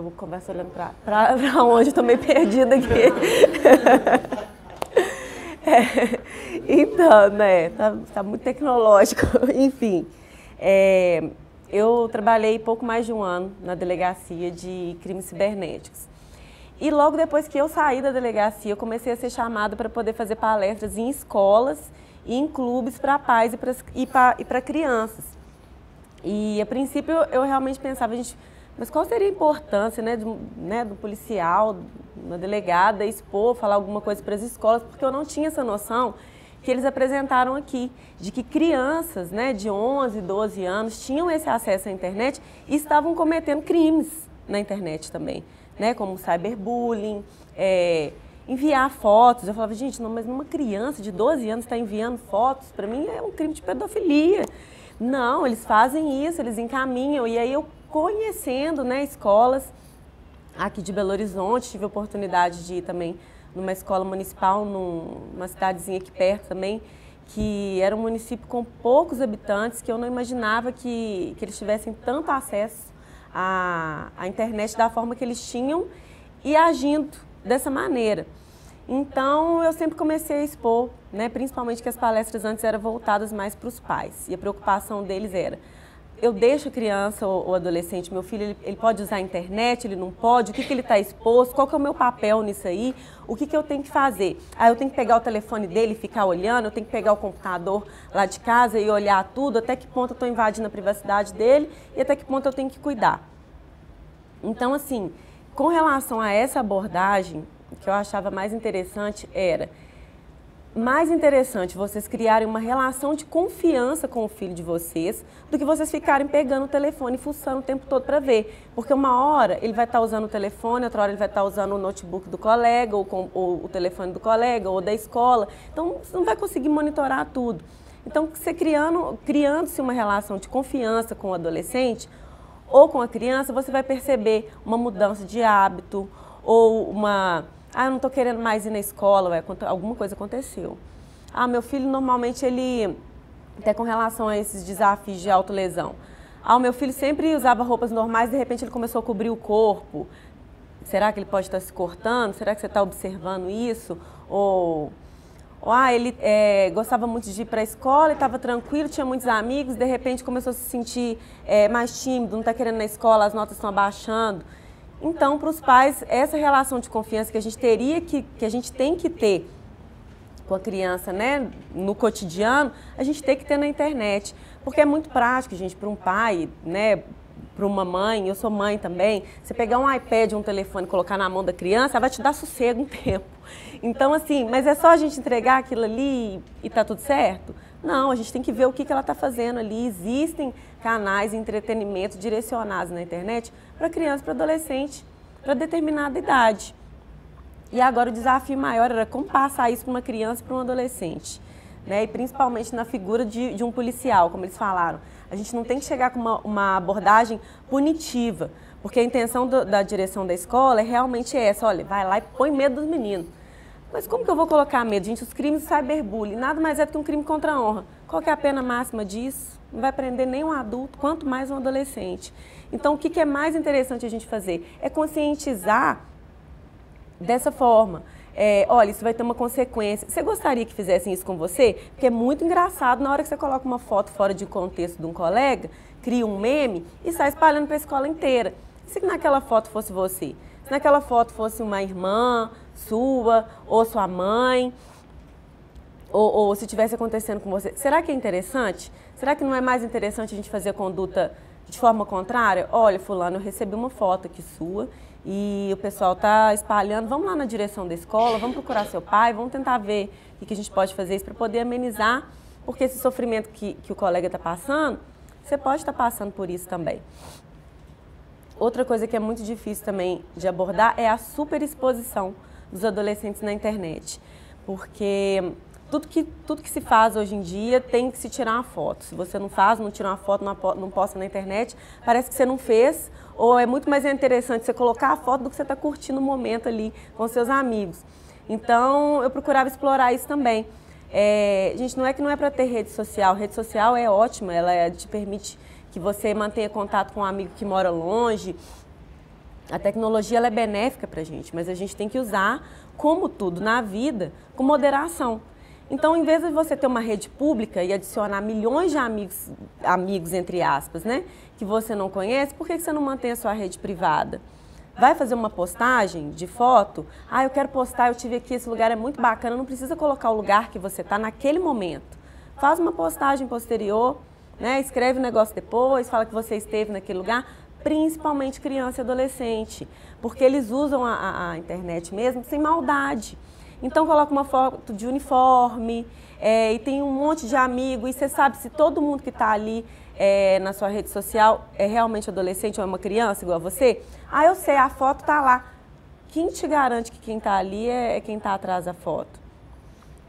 eu vou conversar olhando para onde, estou meio perdida aqui. é, então, né, tá, tá, muito tecnológico, enfim. É, eu trabalhei pouco mais de um ano na delegacia de crimes cibernéticos. E logo depois que eu saí da delegacia, eu comecei a ser chamada para poder fazer palestras em escolas e em clubes para pais e para crianças. E a princípio eu realmente pensava, gente, mas qual seria a importância né, do, né, do policial, da delegada, expor, falar alguma coisa para as escolas, porque eu não tinha essa noção que eles apresentaram aqui, de que crianças né, de 11, 12 anos tinham esse acesso à internet e estavam cometendo crimes na internet também né, como cyberbullying, é, enviar fotos. Eu falava, gente, não, mas uma criança de 12 anos está enviando fotos, para mim é um crime de pedofilia. Não, eles fazem isso, eles encaminham. E aí eu conhecendo né, escolas aqui de Belo Horizonte, tive a oportunidade de ir também numa escola municipal, numa cidadezinha aqui perto também, que era um município com poucos habitantes, que eu não imaginava que, que eles tivessem tanto acesso a, a internet da forma que eles tinham e agindo dessa maneira. Então eu sempre comecei a expor, né, principalmente que as palestras antes eram voltadas mais para os pais. E a preocupação deles era eu deixo criança ou, adolescente, meu filho, ele, ele, pode usar a internet, ele não pode, o que, que ele está exposto, qual que é o meu papel nisso aí, o que, que eu tenho que fazer? Ah, eu tenho que pegar o telefone dele e ficar olhando, eu tenho que pegar o computador lá de casa e olhar tudo, até que ponto eu estou invadindo a privacidade dele e até que ponto eu tenho que cuidar. Então, assim, com relação a essa abordagem, o que eu achava mais interessante era mais interessante vocês criarem uma relação de confiança com o filho de vocês do que vocês ficarem pegando o telefone e fuçando o tempo todo para ver. Porque uma hora ele vai estar tá usando o telefone, outra hora ele vai estar tá usando o notebook do colega, ou, com, ou o telefone do colega, ou da escola. Então, você não vai conseguir monitorar tudo. Então, você criando, criando-se uma relação de confiança com o adolescente ou com a criança, você vai perceber uma mudança de hábito ou uma ah, eu não estou querendo mais ir na escola, ué, alguma coisa aconteceu. Ah, meu filho normalmente ele, até com relação a esses desafios de autolesão. Ah, o meu filho sempre usava roupas normais, de repente ele começou a cobrir o corpo. Será que ele pode estar se cortando? Será que você está observando isso? Ou, ou ah, ele é, gostava muito de ir para a escola, estava tranquilo, tinha muitos amigos, de repente começou a se sentir é, mais tímido, não está querendo na escola, as notas estão abaixando. Então, para os pais, essa relação de confiança que a gente teria que, que a gente tem que ter com a criança, né, no cotidiano, a gente tem que ter na internet, porque é muito prático, gente, para um pai, né, para uma mãe, eu sou mãe também, você pegar um iPad, um telefone, colocar na mão da criança, ela vai te dar sossego um tempo. Então, assim, mas é só a gente entregar aquilo ali e tá tudo certo? Não, a gente tem que ver o que, que ela está fazendo ali. Existem canais de entretenimento direcionados na internet para criança para adolescente, para determinada idade. E agora o desafio maior era como passar isso para uma criança e para um adolescente. Né? E principalmente na figura de, de, um policial, como eles falaram. A gente não tem que chegar com uma, uma abordagem punitiva, porque a intenção do, da direção da escola é realmente essa, olha, vai lá e põe medo dos meninos. Mas como que eu vou colocar medo? Gente, os crimes de cyberbullying nada mais é do que um crime contra a honra. Qual é a pena máxima disso? Não vai prender nem um adulto, quanto mais um adolescente. Então, o que é mais interessante a gente fazer? É conscientizar dessa forma. É, olha, isso vai ter uma consequência. Você gostaria que fizessem isso com você? Porque é muito engraçado na hora que você coloca uma foto fora de contexto de um colega, cria um meme e sai espalhando para a escola inteira. E se naquela foto fosse você? Naquela foto fosse uma irmã, sua, ou sua mãe, ou, ou se tivesse acontecendo com você, será que é interessante? Será que não é mais interessante a gente fazer a conduta de forma contrária? Olha, fulano, eu recebi uma foto aqui sua e o pessoal está espalhando, vamos lá na direção da escola, vamos procurar seu pai, vamos tentar ver o que a gente pode fazer isso para poder amenizar, porque esse sofrimento que, que o colega está passando, você pode estar tá passando por isso também. Outra coisa que é muito difícil também de abordar é a superexposição dos adolescentes na internet. Porque tudo que, tudo que se faz hoje em dia tem que se tirar uma foto. Se você não faz, não tira uma foto, não posta na internet, parece que você não fez, ou é muito mais interessante você colocar a foto do que você está curtindo o momento ali com seus amigos. Então, eu procurava explorar isso também. É, gente, não é que não é para ter rede social. Rede social é ótima, ela é, te permite que você mantenha contato com um amigo que mora longe, a tecnologia é benéfica para a gente, mas a gente tem que usar, como tudo na vida, com moderação. Então, em vez de você ter uma rede pública e adicionar milhões de amigos, amigos entre aspas, né, que você não conhece, por que você não mantém a sua rede privada? Vai fazer uma postagem de foto? Ah, eu quero postar, eu tive aqui, esse lugar é muito bacana, não precisa colocar o lugar que você está naquele momento. Faz uma postagem posterior, né, escreve o negócio depois, fala que você esteve naquele lugar, principalmente criança e adolescente, porque eles usam a, a, a internet mesmo sem maldade. Então coloca uma foto de uniforme é, e tem um monte de amigo e você sabe se todo mundo que está ali é, na sua rede social é realmente adolescente ou é uma criança igual a você. Ah, eu sei, a foto está lá. Quem te garante que quem está ali é, é quem está atrás da foto?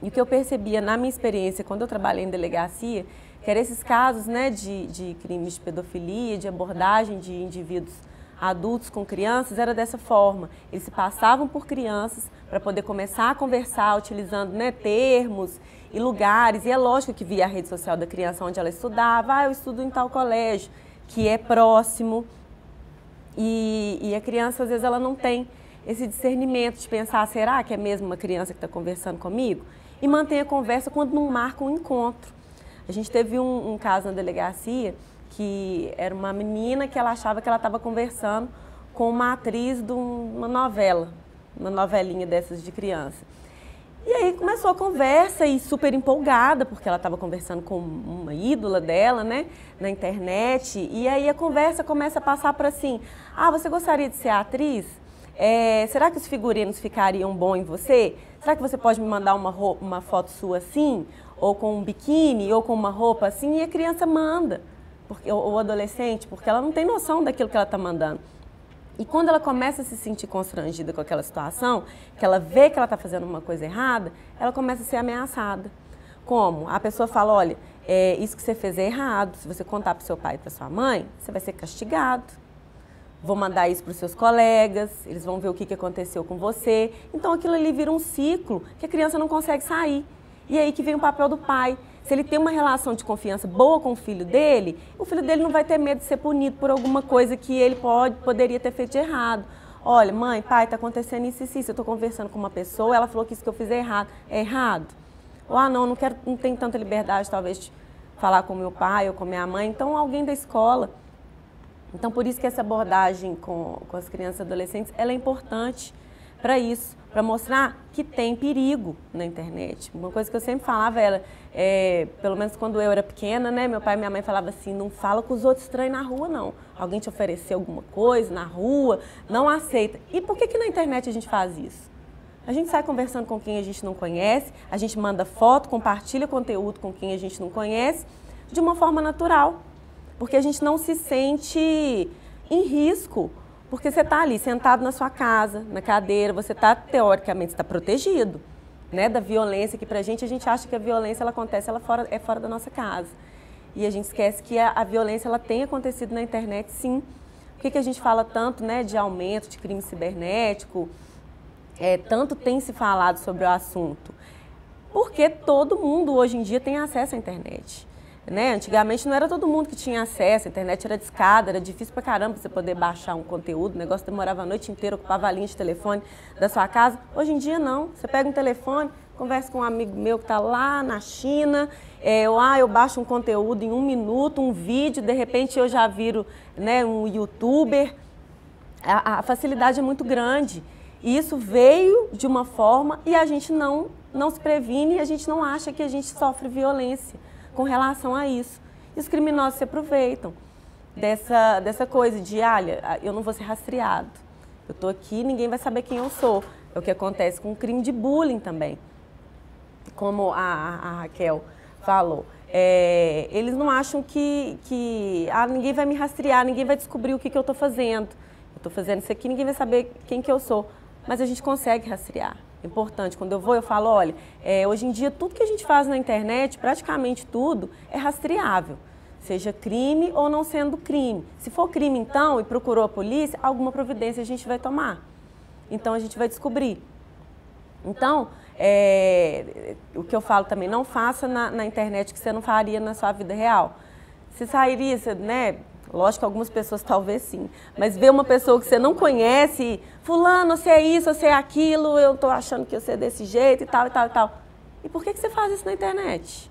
E o que eu percebia na minha experiência quando eu trabalhei em delegacia que eram esses casos né, de, de crimes de pedofilia, de abordagem de indivíduos adultos com crianças, era dessa forma. Eles se passavam por crianças para poder começar a conversar, utilizando né, termos e lugares. E é lógico que via a rede social da criança onde ela estudava, ah, eu estudo em tal colégio, que é próximo. E, e a criança, às vezes, ela não tem esse discernimento de pensar, será que é mesmo uma criança que está conversando comigo? E manter a conversa quando não marca um encontro. A gente teve um, um caso na delegacia que era uma menina que ela achava que ela estava conversando com uma atriz de uma novela, uma novelinha dessas de criança. E aí começou a conversa e super empolgada, porque ela estava conversando com uma ídola dela, né, na internet. E aí a conversa começa a passar para assim: ah, você gostaria de ser atriz? É, será que os figurinos ficariam bom em você? Será que você pode me mandar uma, uma foto sua assim? Ou com um biquíni, ou com uma roupa assim? E a criança manda, porque, ou o adolescente, porque ela não tem noção daquilo que ela está mandando. E quando ela começa a se sentir constrangida com aquela situação, que ela vê que ela está fazendo uma coisa errada, ela começa a ser ameaçada. Como? A pessoa fala, olha, é, isso que você fez é errado. Se você contar para seu pai e para sua mãe, você vai ser castigado. Vou mandar isso para os seus colegas, eles vão ver o que, que aconteceu com você. Então aquilo ali vira um ciclo que a criança não consegue sair. E aí que vem o papel do pai. Se ele tem uma relação de confiança boa com o filho dele, o filho dele não vai ter medo de ser punido por alguma coisa que ele pode, poderia ter feito de errado. Olha, mãe, pai, está acontecendo isso e isso. Eu estou conversando com uma pessoa, ela falou que isso que eu fiz é errado. É errado? Ou, ah, não, não, quero, não tenho tanta liberdade, talvez, de falar com meu pai ou com minha mãe. Então, alguém da escola. Então, por isso que essa abordagem com, com as crianças e adolescentes, ela é importante para isso para mostrar que tem perigo na internet. Uma coisa que eu sempre falava era, é, pelo menos quando eu era pequena, né, meu pai e minha mãe falavam assim, não fala com os outros estranhos na rua, não. Alguém te oferecer alguma coisa na rua, não aceita. E por que, que na internet a gente faz isso? A gente sai conversando com quem a gente não conhece, a gente manda foto, compartilha conteúdo com quem a gente não conhece, de uma forma natural. Porque a gente não se sente em risco porque você está ali sentado na sua casa, na cadeira, você está, teoricamente, está protegido né, da violência, que para a gente, a gente acha que a violência ela acontece, ela fora, é fora da nossa casa. E a gente esquece que a, a violência ela tem acontecido na internet, sim. Por que, que a gente fala tanto né, de aumento de crime cibernético? É, tanto tem se falado sobre o assunto? Porque todo mundo hoje em dia tem acesso à internet. Né? Antigamente não era todo mundo que tinha acesso, a internet era discada, era difícil pra caramba você poder baixar um conteúdo, o negócio demorava a noite inteira, ocupava a linha de telefone da sua casa. Hoje em dia não, você pega um telefone, conversa com um amigo meu que está lá na China, é, eu, ah, eu baixo um conteúdo em um minuto, um vídeo, de repente eu já viro né, um youtuber. A, a facilidade é muito grande. E isso veio de uma forma e a gente não, não se previne, a gente não acha que a gente sofre violência com relação a isso. E os criminosos se aproveitam dessa, dessa coisa de, olha, eu não vou ser rastreado. Eu estou aqui, ninguém vai saber quem eu sou. É o que acontece com o crime de bullying também. Como a, a Raquel falou. É, eles não acham que, que ah, ninguém vai me rastrear, ninguém vai descobrir o que, que eu estou fazendo. Eu estou fazendo isso aqui, ninguém vai saber quem que eu sou. Mas a gente consegue rastrear importante. Quando eu vou, eu falo, olha, é, hoje em dia tudo que a gente faz na internet, praticamente tudo, é rastreável. Seja crime ou não sendo crime. Se for crime, então, e procurou a polícia, alguma providência a gente vai tomar. Então, a gente vai descobrir. Então, é, o que eu falo também, não faça na, na internet que você não faria na sua vida real. Você sairia, você, né, Lógico que algumas pessoas talvez sim. Mas ver uma pessoa que você não conhece, fulano, você é isso, você é aquilo, eu estou achando que você é desse jeito e tal, e tal, e tal. E por que, que você faz isso na internet?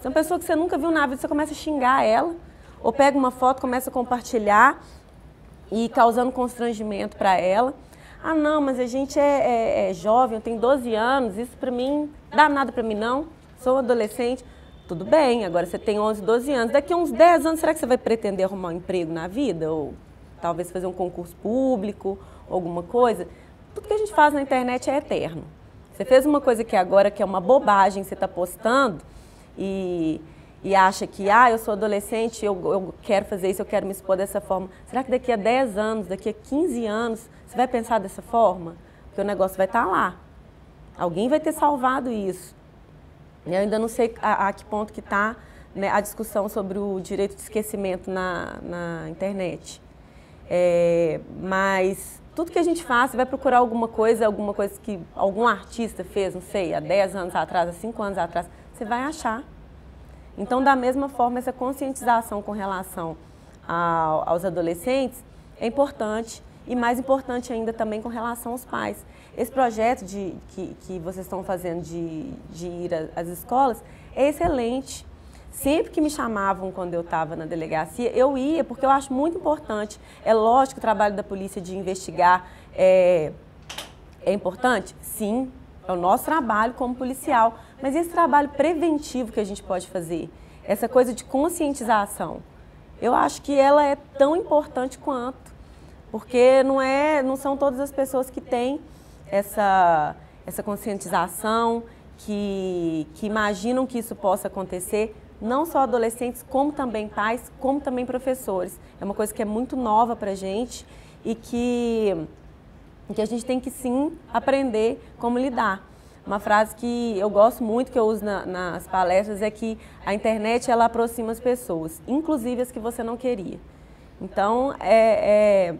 Se é uma pessoa que você nunca viu na vida, você começa a xingar ela, ou pega uma foto, começa a compartilhar e causando constrangimento para ela. Ah, não, mas a gente é, é, é jovem, eu tenho 12 anos, isso para mim, dá nada para mim não, sou adolescente. Tudo bem, agora você tem 11, 12 anos. Daqui a uns 10 anos, será que você vai pretender arrumar um emprego na vida? Ou talvez fazer um concurso público, alguma coisa? Tudo que a gente faz na internet é eterno. Você fez uma coisa que agora que é uma bobagem, você está postando e, e acha que, ah, eu sou adolescente, eu, eu quero fazer isso, eu quero me expor dessa forma. Será que daqui a 10 anos, daqui a 15 anos, você vai pensar dessa forma? Porque o negócio vai estar tá lá. Alguém vai ter salvado isso. Eu ainda não sei a, a que ponto que está né, a discussão sobre o direito de esquecimento na, na internet. É, mas tudo que a gente faz, você vai procurar alguma coisa, alguma coisa que algum artista fez, não sei, há 10 anos atrás, há 5 anos atrás, você vai achar. Então, da mesma forma, essa conscientização com relação ao, aos adolescentes é importante e mais importante ainda também com relação aos pais. Esse projeto de, que, que vocês estão fazendo de, de ir às escolas é excelente. Sempre que me chamavam quando eu estava na delegacia, eu ia, porque eu acho muito importante. É lógico o trabalho da polícia de investigar é, é importante? Sim, é o nosso trabalho como policial. Mas esse trabalho preventivo que a gente pode fazer, essa coisa de conscientização, eu acho que ela é tão importante quanto. Porque não, é, não são todas as pessoas que têm essa, essa conscientização, que, que imaginam que isso possa acontecer, não só adolescentes, como também pais, como também professores. É uma coisa que é muito nova para a gente e que, que a gente tem que sim aprender como lidar. Uma frase que eu gosto muito, que eu uso na, nas palestras, é que a internet ela aproxima as pessoas, inclusive as que você não queria. Então, é, é,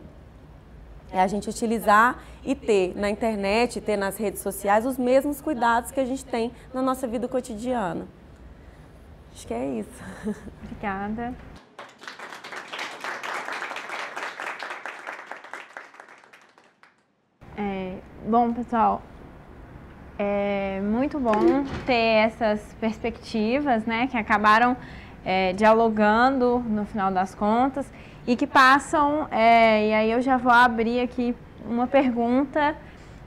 é a gente utilizar e ter na internet, ter nas redes sociais os mesmos cuidados que a gente tem na nossa vida cotidiana. Acho que é isso. Obrigada. É, bom, pessoal, é muito bom ter essas perspectivas, né, que acabaram é, dialogando no final das contas e que passam, é, e aí eu já vou abrir aqui uma pergunta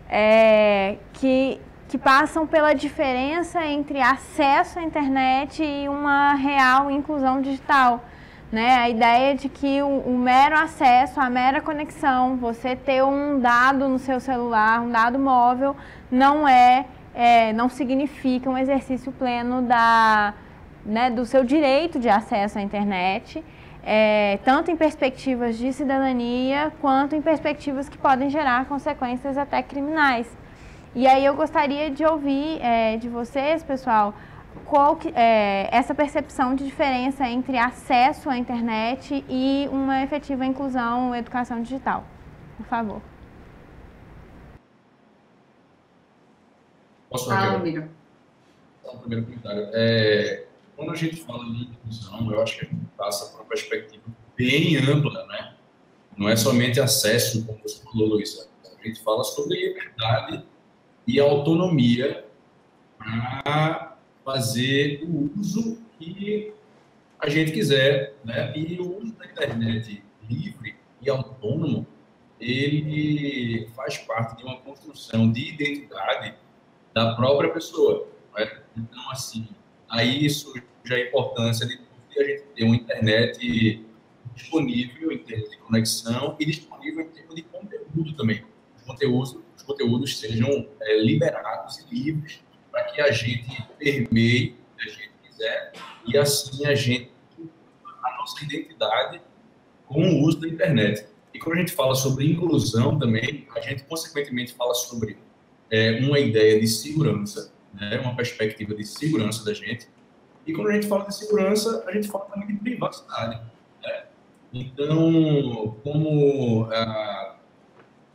é, que que passam pela diferença entre acesso à internet e uma real inclusão digital. Né? A ideia de que o, o, mero acesso, a mera conexão, você ter um dado no seu celular, um dado móvel, não é, é não significa um exercício pleno da, né, do seu direito de acesso à internet, é, tanto em perspectivas de cidadania quanto em perspectivas que podem gerar consequências até criminais. E aí eu gostaria de ouvir é, de vocês, pessoal, qual que, é, essa percepção de diferença entre acesso à internet e uma efetiva inclusão educação digital. Por favor. Posso falar, amiga? Um primeiro comentário. É, quando a gente fala de inclusão, eu acho que a gente passa por uma perspectiva bem ampla, né? Não é somente acesso, como você falou, Luísa. A gente fala sobre liberdade e autonomia para fazer o uso que a gente quiser, né? E o uso da internet livre e autônomo, ele faz parte de uma construção de identidade da própria pessoa. Né? Então, assim, aí isso já é a importância de a gente ter uma internet disponível em termos de conexão e disponível em termos de conteúdo também. Conteúdo os conteúdos sejam é, liberados e livres para que a gente permeie o que a gente quiser e assim a gente a nossa identidade com o uso da internet. E quando a gente fala sobre inclusão também, a gente consequentemente fala sobre é, uma ideia de segurança, né, uma perspectiva de segurança da gente. E quando a gente fala de segurança, a gente fala também de privacidade. Né? Então, como ah,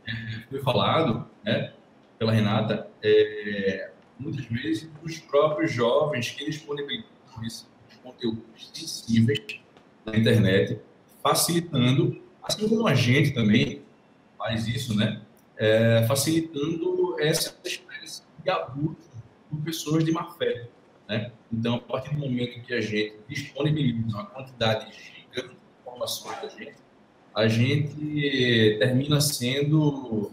é, foi falado, né, pela Renata, é, muitas vezes os próprios jovens que disponibilizam esses conteúdos sensíveis na internet, facilitando, assim como a gente também faz isso, né, é, facilitando essa espécie de abuso por pessoas de má fé. Né? Então, a partir do momento que a gente disponibiliza uma quantidade gigante de informações da gente, a gente termina sendo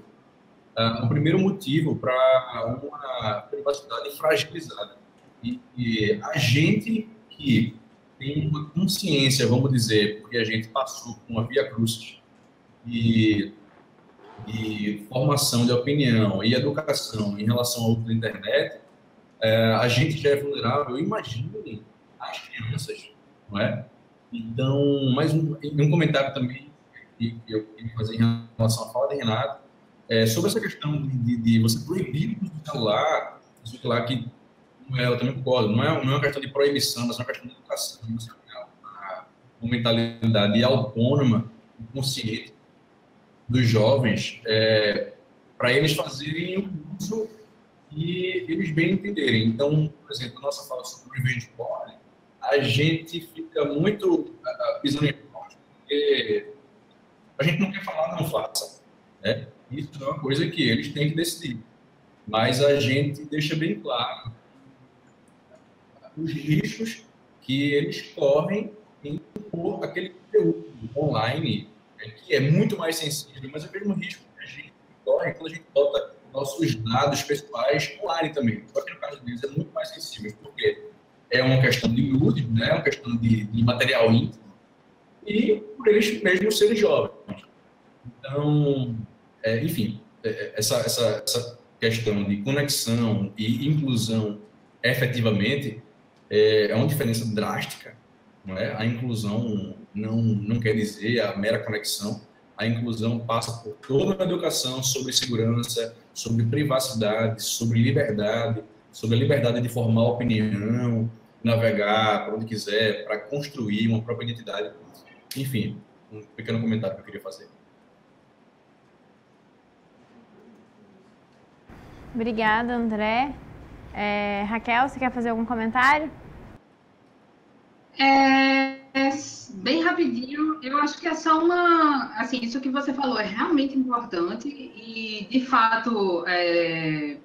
uh, um primeiro motivo para uma privacidade fragilizada. E, e, a gente que tem uma consciência, vamos dizer, porque a gente passou por uma via cruz e, e formação de opinião e educação em relação ao uso da internet, é, a gente já é vulnerável. Imagine as crianças, não é? Então, mais um, um comentário também que eu queria fazer em relação à fala de Renato, é, sobre essa questão de, de você proibir o celular, isso lá que é, eu também concordo, não é, não é uma questão de proibição, mas é uma questão de educação emocional, uma mentalidade autônoma e consciente dos jovens, é, para eles fazerem o uso e eles bem entenderem. Então, por exemplo, nossa fala sobre revenge porn, a gente fica muito pisando em porque a gente não quer falar, não faça Né? Isso é uma coisa que eles têm que decidir. Mas a gente deixa bem claro os riscos que eles correm em impor aquele conteúdo online, né, que é muito mais sensível, mas é o mesmo risco que a gente corre quando a gente bota nossos dados pessoais online também. Só que no caso deles é muito mais sensível, porque é uma questão de nude, né, é uma questão de, de material íntimo, e por eles mesmos serem jovens. Então, é, enfim, é, é, essa, essa, essa questão de conexão e inclusão efetivamente é, é uma diferença drástica. Não é? A inclusão não, não quer dizer a mera conexão. A inclusão passa por toda uma educação sobre segurança, sobre privacidade, sobre liberdade, sobre a liberdade de formar opinião, navegar para onde quiser, para construir uma própria identidade. Enfim, um pequeno comentário que eu queria fazer. Obrigada, André. É, Raquel, você quer fazer algum comentário? É, é, bem rapidinho, eu acho que é só uma. Assim, isso que você falou é realmente importante e, de fato, é,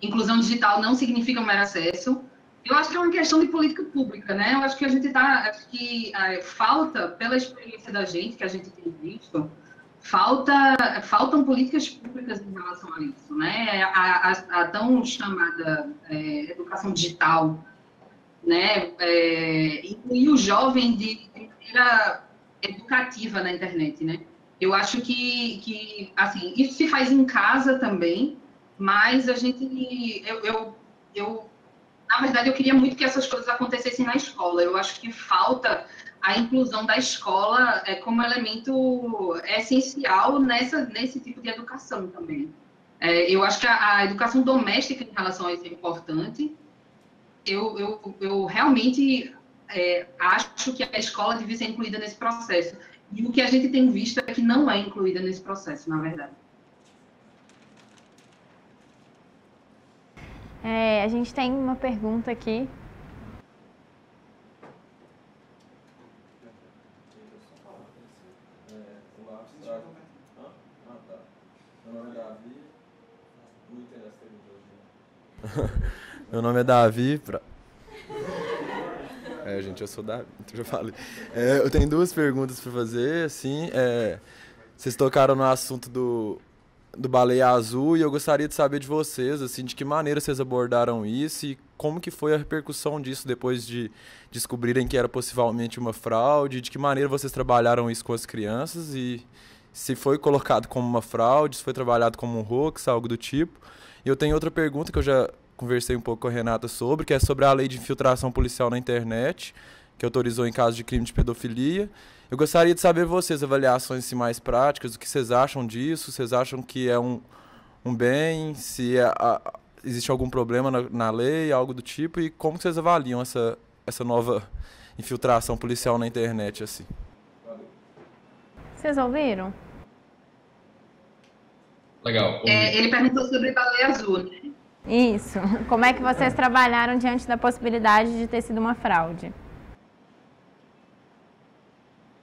inclusão digital não significa um mero acesso. Eu acho que é uma questão de política pública, né? Eu acho que a gente está. Acho que é, falta, pela experiência da gente, que a gente tem visto, falta, faltam políticas públicas em relação a isso, né? A, a, a tão chamada é, educação digital né, é, incluir o jovem de, maneira educativa na internet, né? Eu acho que, que, assim, isso se faz em casa também, mas a gente, eu, eu, eu, na verdade, eu queria muito que essas coisas acontecessem na escola. Eu acho que falta a inclusão da escola é, como elemento essencial nessa, nesse tipo de educação também. É, eu acho que a, a educação doméstica em relação a isso é importante, eu, eu, eu realmente é, acho que a escola devia ser incluída nesse processo. E o que a gente tem visto é que não é incluída nesse processo, na verdade. É, a gente tem uma pergunta aqui. Meu nome é Davi. Pra... É, gente, eu sou Davi, então já falei. É, eu tenho duas perguntas para fazer, assim. É, vocês tocaram no assunto do, do baleia azul e eu gostaria de saber de vocês, assim, de que maneira vocês abordaram isso e como que foi a repercussão disso depois de descobrirem que era possivelmente uma fraude, de que maneira vocês trabalharam isso com as crianças e se foi colocado como uma fraude, se foi trabalhado como um hoax, algo do tipo. E eu tenho outra pergunta que eu já conversei um pouco com a Renata sobre, que é sobre a lei de infiltração policial na internet, que autorizou em caso de crime de pedofilia. Eu gostaria de saber vocês, avaliações assim, mais práticas, o que vocês acham disso, vocês acham que é um, um bem, se é, a, existe algum problema na, na, lei, algo do tipo, e como vocês avaliam essa, essa nova infiltração policial na internet, assim. Vocês ouviram? Legal. É, ele perguntou sobre baleia azul, né? Isso. Como é que vocês trabalharam diante da possibilidade de ter sido uma fraude?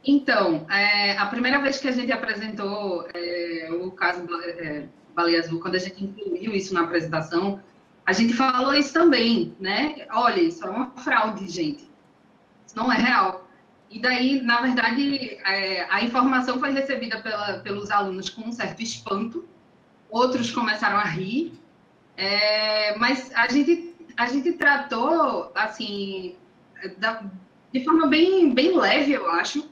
Então, é, a primeira vez que a gente apresentou é, o caso é, Baleia Azul, quando a gente incluiu isso na apresentação, a gente falou isso também, né? Olha, isso é uma fraude, gente. Isso não é real. E daí, na verdade, é, a informação foi recebida pela, pelos alunos com um certo espanto, outros começaram a rir, é, mas a gente, a gente tratou, assim, da, de forma bem, bem leve, eu acho,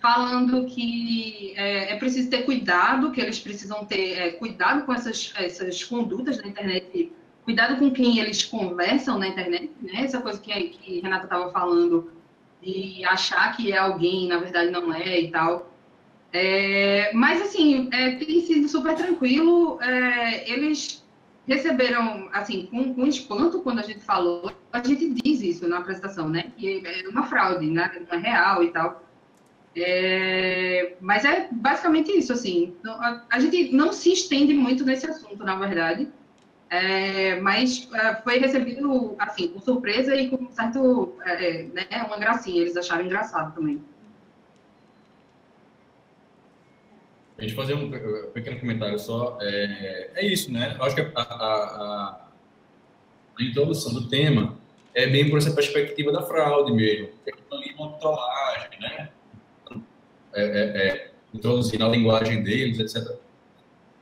falando que é, é, preciso ter cuidado, que eles precisam ter é, cuidado com essas, essas condutas na internet, cuidado com quem eles conversam na internet, né? Essa coisa que, que Renata estava falando, de achar que é alguém, na verdade não é e tal. É, mas, assim, é, tem sido super tranquilo. É, eles receberam, assim, com, com espanto quando a gente falou, a gente diz isso na apresentação, né? Que é uma fraude, né? não é real e tal. É, mas é basicamente isso, assim. A, a, gente não se estende muito nesse assunto, na verdade. É, mas é, foi recebido, assim, com surpresa e com certo, é, né, uma gracinha. Eles acharam engraçado também. A gente fazer um pequeno comentário só. É, é isso, né? Eu acho que a, a, a, a, introdução do tema é bem por essa perspectiva da fraude mesmo. É ali uma trollagem, né? É, é, é, introduzir na linguagem deles, etc.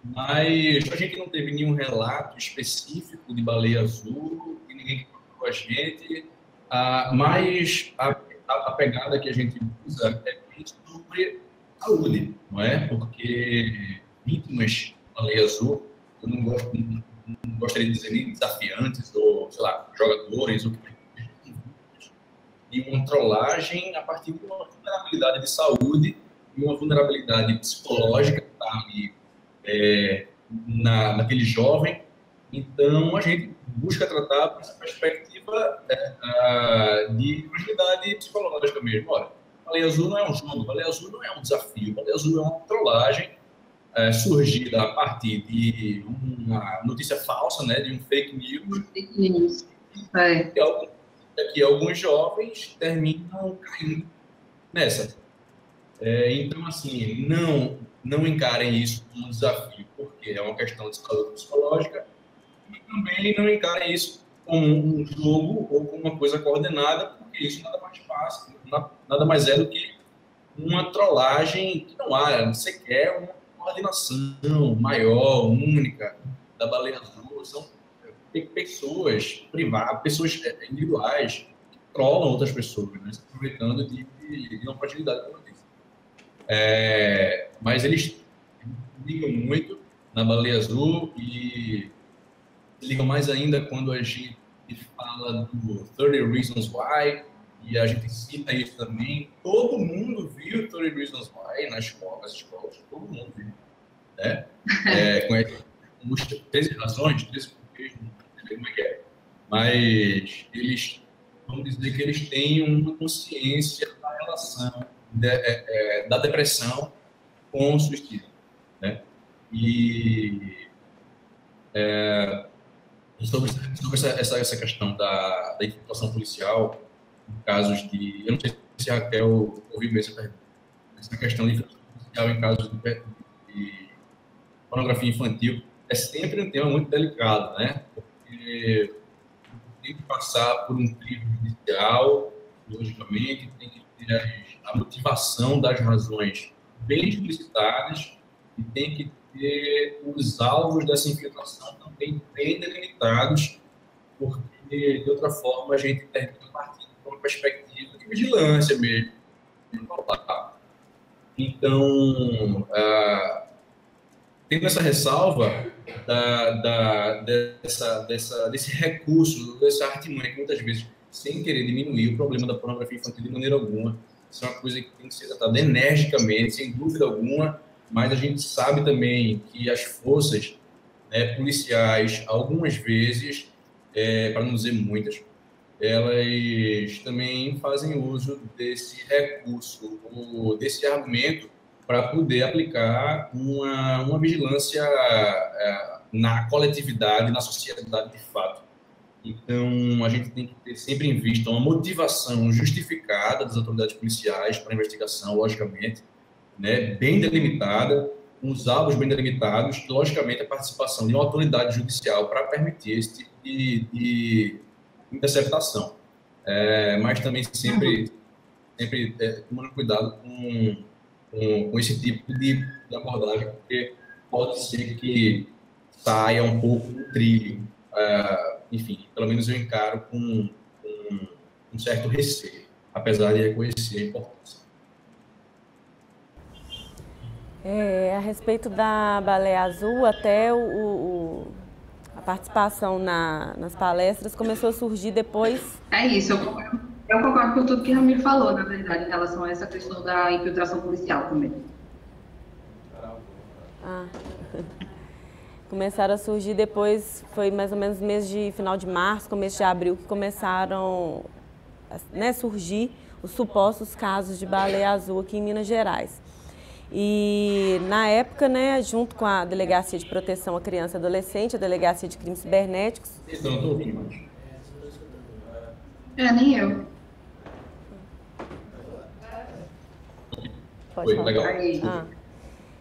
Mas a gente não teve nenhum relato específico de baleia azul, e ninguém procurou a gente. Ah, mas a, a, pegada que a gente usa é sobre saúde, não é? Porque vítimas de baleia azul, eu não, gosto, não, não gostaria de dizer nem desafiantes, ou, sei lá, jogadores, ou de uma trollagem a partir de uma vulnerabilidade de saúde e uma vulnerabilidade psicológica que está ali é, na, naquele jovem. Então, a gente busca tratar por essa perspectiva é, de fragilidade psicológica mesmo. Olha, Baleia Azul não é um jogo, Baleia Azul não é um desafio, Baleia Azul é uma trollagem é, surgida a partir de uma notícia falsa, né, de um fake news. Fake news. É. Que, alguns, que alguns jovens terminam caindo nessa. É, então, assim, não, não encarem isso como um desafio, porque é uma questão de saúde psicológica, e também não encarem isso como um jogo ou como uma coisa coordenada, porque isso nada mais fácil, nada mais é do que uma trollagem que não há sequer uma coordenação maior, única da baleia azul. São pessoas privadas, pessoas é, individuais que trollam outras pessoas, né, se aproveitando de, de, de uma fragilidade como eu disse. É, mas eles ligam muito na baleia azul e ligam mais ainda quando a gente fala do 30 Reasons Why, e a gente cita isso também. Todo mundo viu 30 Reasons Why nas escolas, todo mundo viu. Né? É, com 13 razões, 13 porquês, não sei como é que é. Mas eles, vamos dizer que eles têm uma consciência da relação de, é, é, da depressão com o suicídio. Né? E é, sobre, sobre essa, essa, essa questão da, da infiltração policial, casos de. Eu não sei se a Raquel ouviu essa pergunta. Essa questão de em casos de, de pornografia infantil é sempre um tema muito delicado, né? Porque tem que passar por um crivo judicial, logicamente, tem que ter a motivação das razões bem explicitadas e tem que ter os alvos dessa infiltração também bem delimitados, porque de outra forma a gente termina partindo perspectiva de vigilância mesmo. Então, ah, tendo essa ressalva da, da, dessa, dessa, desse recurso, dessa artimanha que muitas vezes, sem querer diminuir o problema da pornografia infantil de maneira alguma, isso é uma coisa que tem que ser tratada energicamente, sem dúvida alguma, mas a gente sabe também que as forças né, policiais, algumas vezes, é, para não dizer muitas, elas também fazem uso desse recurso, desse argumento, para poder aplicar uma, uma vigilância é, na coletividade, na sociedade de fato. Então, a gente tem que ter sempre em vista uma motivação justificada das autoridades policiais para a investigação, logicamente, né, bem delimitada, com os alvos bem delimitados, logicamente, a participação de uma autoridade judicial para permitir esse tipo de, de interceptação. É, mas também sempre, sempre é, tomando cuidado com, com, com, esse tipo de, de, abordagem, porque pode ser que saia um pouco do trilho. É, enfim, pelo menos eu encaro com, com um certo receio, apesar de reconhecer a importância. É, a respeito da baleia azul, até o, o participação na, nas palestras começou a surgir depois. É isso, eu concordo, eu concordo com tudo que a Ramiro falou, na verdade, em relação a essa questão da infiltração policial também. Ah. Começaram a surgir depois, foi mais ou menos mês de final de março, começo de abril, que começaram a né, surgir os supostos casos de baleia azul aqui em Minas Gerais. E na época, né, junto com a Delegacia de Proteção à Criança e Adolescente, a Delegacia de Crimes Cibernéticos. Então, estou ouvindo. É, nem eu. Pode Foi, falar. legal. Ah.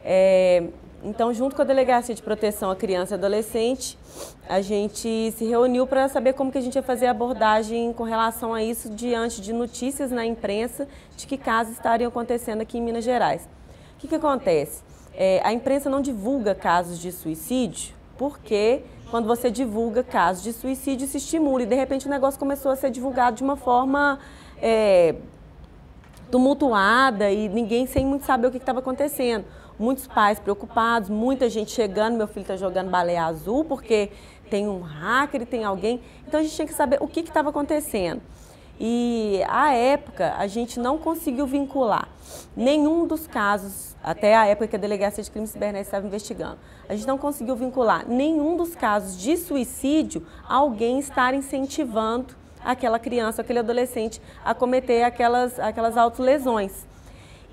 É, então, junto com a Delegacia de Proteção à Criança e Adolescente, a gente se reuniu para saber como que a gente ia fazer a abordagem com relação a isso diante de notícias na imprensa de que casos estariam acontecendo aqui em Minas Gerais. O que, que acontece? É, a imprensa não divulga casos de suicídio porque quando você divulga casos de suicídio se estimula e de repente o negócio começou a ser divulgado de uma forma é, tumultuada e ninguém sem muito saber o que estava acontecendo muitos pais preocupados, muita gente chegando, meu filho está jogando baleia azul porque tem um hacker tem alguém. Então a gente tinha que saber o que estava acontecendo. E à época a gente não conseguiu vincular nenhum dos casos, até a época que a Delegacia de Crimes Cibernéticos estava investigando, a gente não conseguiu vincular nenhum dos casos de suicídio a alguém estar incentivando aquela criança, aquele adolescente a cometer aquelas, aquelas autolesões.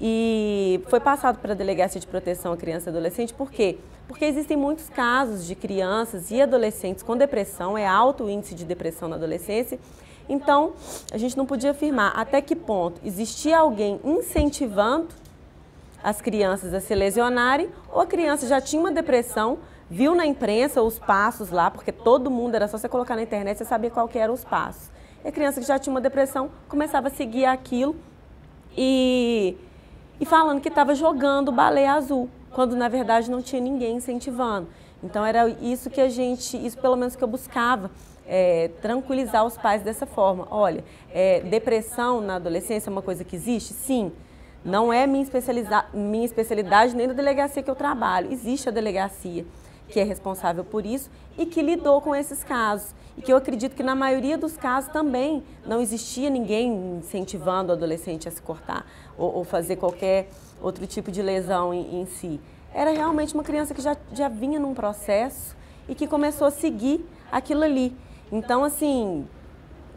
E foi passado para a Delegacia de Proteção à Criança e Adolescente, por quê? Porque existem muitos casos de crianças e adolescentes com depressão, é alto o índice de depressão na adolescência. Então, a gente não podia afirmar até que ponto existia alguém incentivando as crianças a se lesionarem ou a criança já tinha uma depressão, viu na imprensa os passos lá, porque todo mundo, era só você colocar na internet, você sabia qual que eram os passos. E a criança que já tinha uma depressão começava a seguir aquilo e e falando que estava jogando baleia azul, quando na verdade não tinha ninguém incentivando. Então era isso que a gente, isso pelo menos que eu buscava, é, tranquilizar os pais dessa forma. Olha, é, depressão na adolescência é uma coisa que existe? Sim. Não é minha, minha especialidade nem da delegacia que eu trabalho. Existe a delegacia que é responsável por isso e que lidou com esses casos. E que eu acredito que na maioria dos casos também não existia ninguém incentivando o adolescente a se cortar ou, ou fazer qualquer outro tipo de lesão em, em, si. Era realmente uma criança que já, já vinha num processo e que começou a seguir aquilo ali. Então, assim,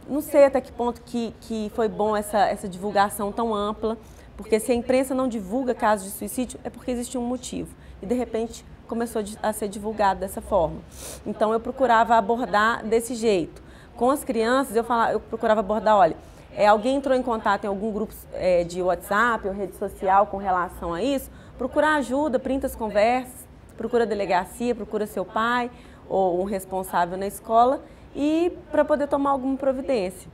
não sei até que ponto que, que foi bom essa, essa divulgação tão ampla, porque se a imprensa não divulga casos de suicídio, é porque existe um motivo. E, de repente, começou a ser divulgado dessa forma. Então eu procurava abordar desse jeito. Com as crianças, eu, falava, eu procurava abordar, olha, é, alguém entrou em contato em algum grupo é, de WhatsApp ou rede social com relação a isso, procura ajuda, printa as conversas, procura a delegacia, procura seu pai ou um responsável na escola e para poder tomar alguma providência.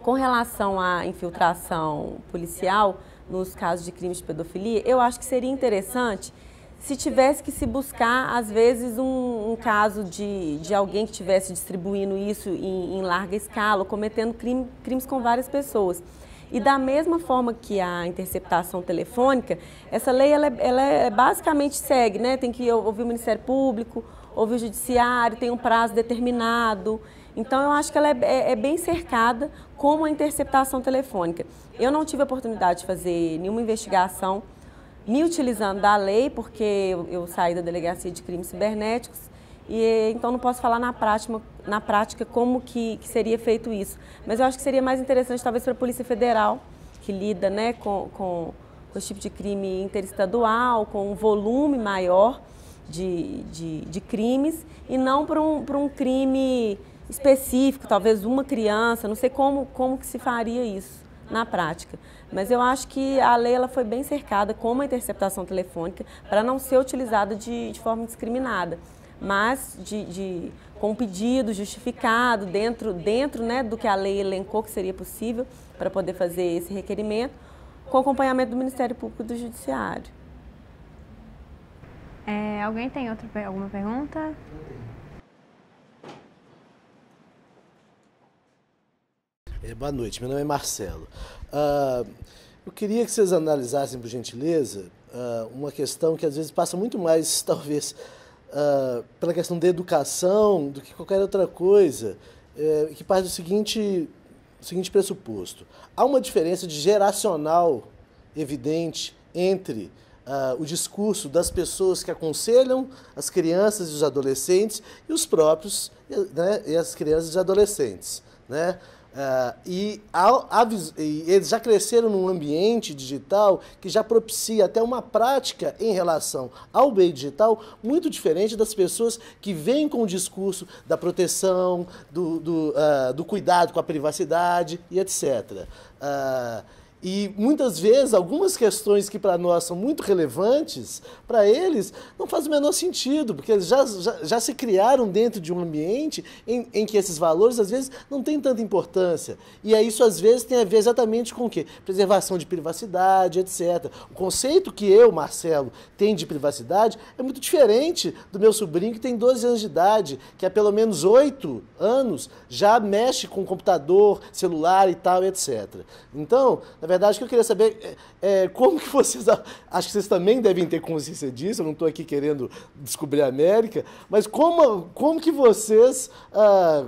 Com relação à infiltração policial nos casos de crimes de pedofilia, eu acho que seria interessante se tivesse que se buscar, às vezes, um, um caso de, de alguém que estivesse distribuindo isso em, em larga escala, cometendo crime, crimes com várias pessoas. E da mesma forma que a interceptação telefônica, essa lei ela, é, ela é, basicamente segue, né? Tem que ouvir o Ministério Público, ouvir o Judiciário, tem um prazo determinado. Então eu acho que ela é, é, é bem cercada como a interceptação telefônica. Eu não tive a oportunidade de fazer nenhuma investigação me utilizando da lei, porque eu, eu saí da Delegacia de Crimes Cibernéticos, e então não posso falar na prática, na prática como que, que seria feito isso. Mas eu acho que seria mais interessante talvez para a Polícia Federal, que lida né, com, com, com esse tipo de crime interestadual, com um volume maior de, de, de crimes, e não para um, um crime específico, talvez uma criança, não sei como, como que se faria isso na prática. Mas eu acho que a lei ela foi bem cercada como a interceptação telefônica para não ser utilizada de, de forma discriminada, mas de, de, com um pedido justificado dentro, dentro né, do que a lei elencou que seria possível para poder fazer esse requerimento, com acompanhamento do Ministério Público e do Judiciário. É, alguém tem outra, alguma pergunta? É, boa noite, meu nome é Marcelo. Uh, eu queria que vocês analisassem, por gentileza, uh, uma questão que às vezes passa muito mais, talvez, uh, pela questão da educação do que qualquer outra coisa, eh, que parte do seguinte, seguinte pressuposto. Há uma diferença de geracional evidente entre o discurso das pessoas que aconselham as crianças e os adolescentes e os próprios, né, e as crianças e adolescentes. Né? Uh, e, e, eles já cresceram num ambiente digital que já propicia até uma prática em relação ao meio digital muito diferente das pessoas que vêm com o discurso da proteção, do, do, uh, do cuidado com a privacidade e etc. Uh, E muitas vezes, algumas questões que para nós são muito relevantes, para eles não faz o menor sentido, porque eles já, já, já se criaram dentro de um ambiente em, em, que esses valores, às vezes, não têm tanta importância. E aí isso, às vezes, tem a ver exatamente com o quê? Preservação de privacidade, etc. O conceito que eu, Marcelo, tenho de privacidade é muito diferente do meu sobrinho, que tem 12 anos de idade, que há pelo menos 8 anos já mexe com computador, celular e tal, etc. Então, na verdade, o que eu queria saber é, é como que vocês. Acho que vocês também devem ter consciência disso, eu não estou aqui querendo descobrir a América, mas como, como que vocês. Ah,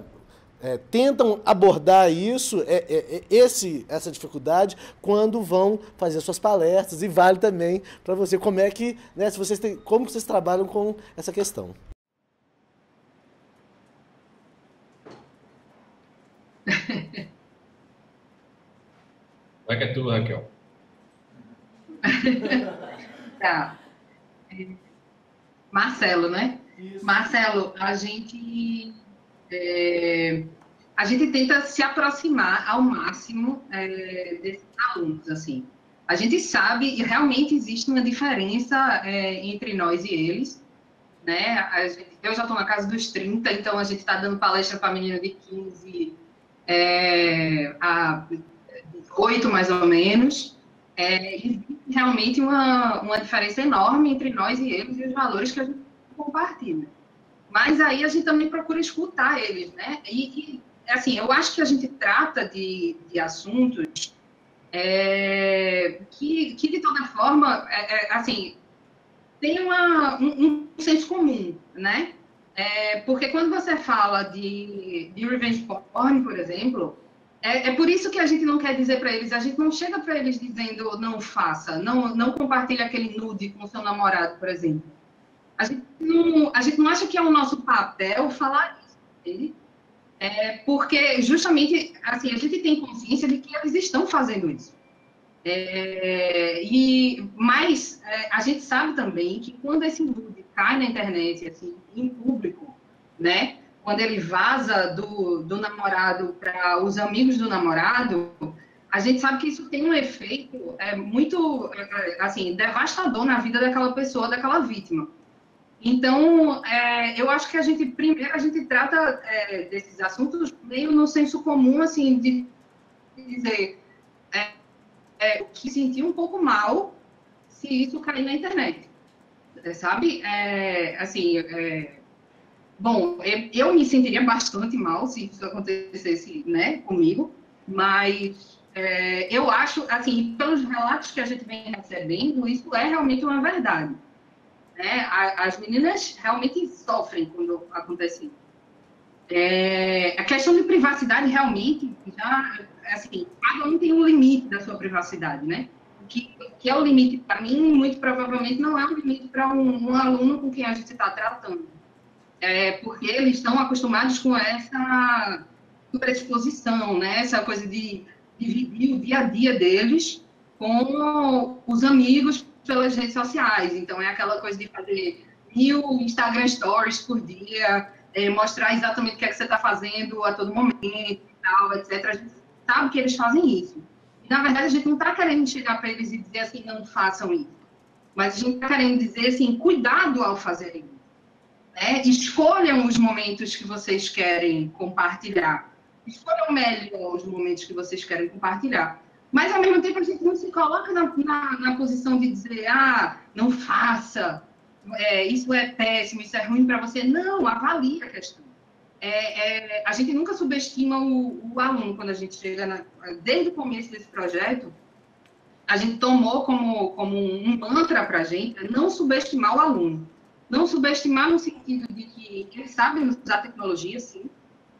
é, tentam abordar isso, é, é, é, esse, essa dificuldade, quando vão fazer suas palestras e vale também para você como é que, né, se vocês têm, como vocês trabalham com essa questão. Vai que é tu, Raquel. tá. Marcelo, né? Isso. Marcelo, a gente é, a gente tenta se aproximar ao máximo é, desses alunos, assim. A gente sabe e realmente existe uma diferença é, entre nós e eles, né? Gente, eu já estou na casa dos 30, então a gente está dando palestra para menina de 15 é, a oito mais ou menos, é, existe realmente uma, uma diferença enorme entre nós e eles e os valores que a gente compartilha. Mas aí a gente também procura escutar eles, né? E, e assim, eu acho que a gente trata de, de assuntos é, que, que, de toda forma, é, é, assim, tem uma, um, um, senso comum, né? É, porque quando você fala de, de revenge porn, por exemplo, é, é, por isso que a gente não quer dizer para eles, a gente não chega para eles dizendo não faça, não, não compartilhe aquele nude com seu namorado, por exemplo. A gente não, a gente não acha que é o nosso papel falar isso, entende? É porque justamente assim a gente tem consciência de que eles estão fazendo isso. É, e mas é, a gente sabe também que quando esse nude cai na internet assim em público, né? Quando ele vaza do, do namorado para os amigos do namorado, a gente sabe que isso tem um efeito é, muito é, assim devastador na vida daquela pessoa, daquela vítima. Então, é, eu acho que a gente primeiro a gente trata é, desses assuntos meio no senso comum, assim, de dizer é, é que sentir um pouco mal se isso cair na internet, sabe? É, assim, Bom, eu me sentiria bastante mal se isso acontecesse, né, comigo, mas é, eu acho, assim, pelos relatos que a gente vem recebendo, isso é realmente uma verdade. Né? As meninas realmente sofrem quando acontece isso. É, a questão de privacidade realmente já, assim, cada um tem um limite da sua privacidade, né? O que, que é o limite para mim, muito provavelmente não é um limite para um, um aluno com quem a gente está tratando é, porque eles estão acostumados com essa predisposição, né? essa coisa de dividir o dia a dia deles com os amigos pelas redes sociais. Então, é aquela coisa de fazer mil Instagram Stories por dia, é, mostrar exatamente o que, é que você está fazendo a todo momento e tal, etc. A gente sabe que eles fazem isso. E, na verdade, a gente não está querendo chegar para eles e dizer assim, não façam isso. Mas a gente está querendo dizer assim, cuidado ao fazer isso. Né? Escolham os momentos que vocês querem compartilhar. Escolham melhor os momentos que vocês querem compartilhar. Mas, ao mesmo tempo, a gente não se coloca na, na, na posição de dizer, ah, não faça, é, isso é péssimo, isso é ruim para você. Não, avalie a questão. É, é, a gente nunca subestima o, o, aluno quando a gente chega, na, desde o começo desse projeto, a gente tomou como, como um mantra para a gente não subestimar o aluno. Não subestimar no sentido de que eles sabem usar tecnologia, sim,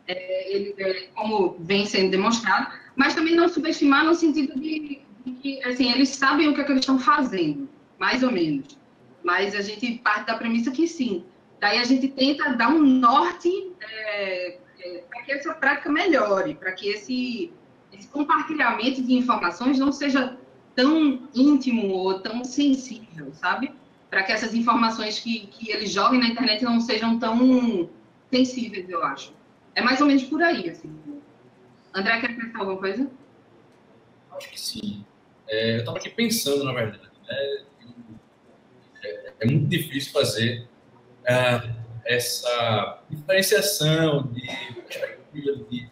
é, ele, é, como vem sendo demonstrado, mas também não subestimar no sentido de, de que, assim, eles sabem o que, é que eles estão fazendo, mais ou menos. Mas a gente parte da premissa que sim. Daí a gente tenta dar um norte é, é para que essa prática melhore, para que esse, esse compartilhamento de informações não seja tão íntimo ou tão sensível, sabe? Para que essas informações que, que eles joguem na internet não sejam tão sensíveis, eu acho. É mais ou menos por aí, assim. André, quer pensar alguma coisa? Acho que sim. É, eu estava aqui pensando, na verdade, né? é, é, muito difícil fazer é, essa diferenciação de de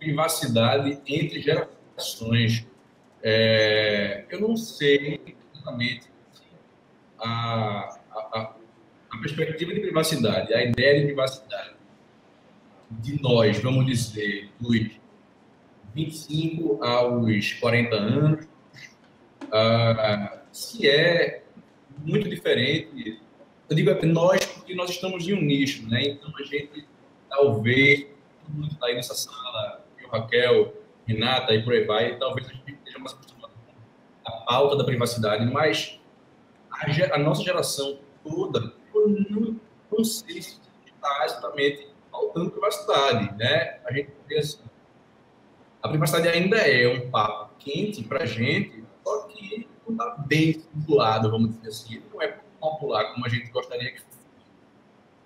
privacidade entre gerações. É, eu não sei exatamente a, a, a perspectiva de privacidade, a ideia de privacidade de nós, vamos dizer, dos 25 aos 40 anos, uh, se é muito diferente. Eu digo até nós, porque nós estamos em um nicho, né? Então a gente talvez, todo mundo está aí nessa sala, eu, Raquel, Renata e por aí vai, talvez a gente esteja mais acostumado com a pauta da privacidade, mas a, a nossa geração toda, eu não, não sei se está exatamente faltando privacidade, né? A gente pensa, a privacidade ainda é um papo quente para gente, só que não está bem estruturado, vamos dizer assim, não é popular como a gente gostaria que fosse.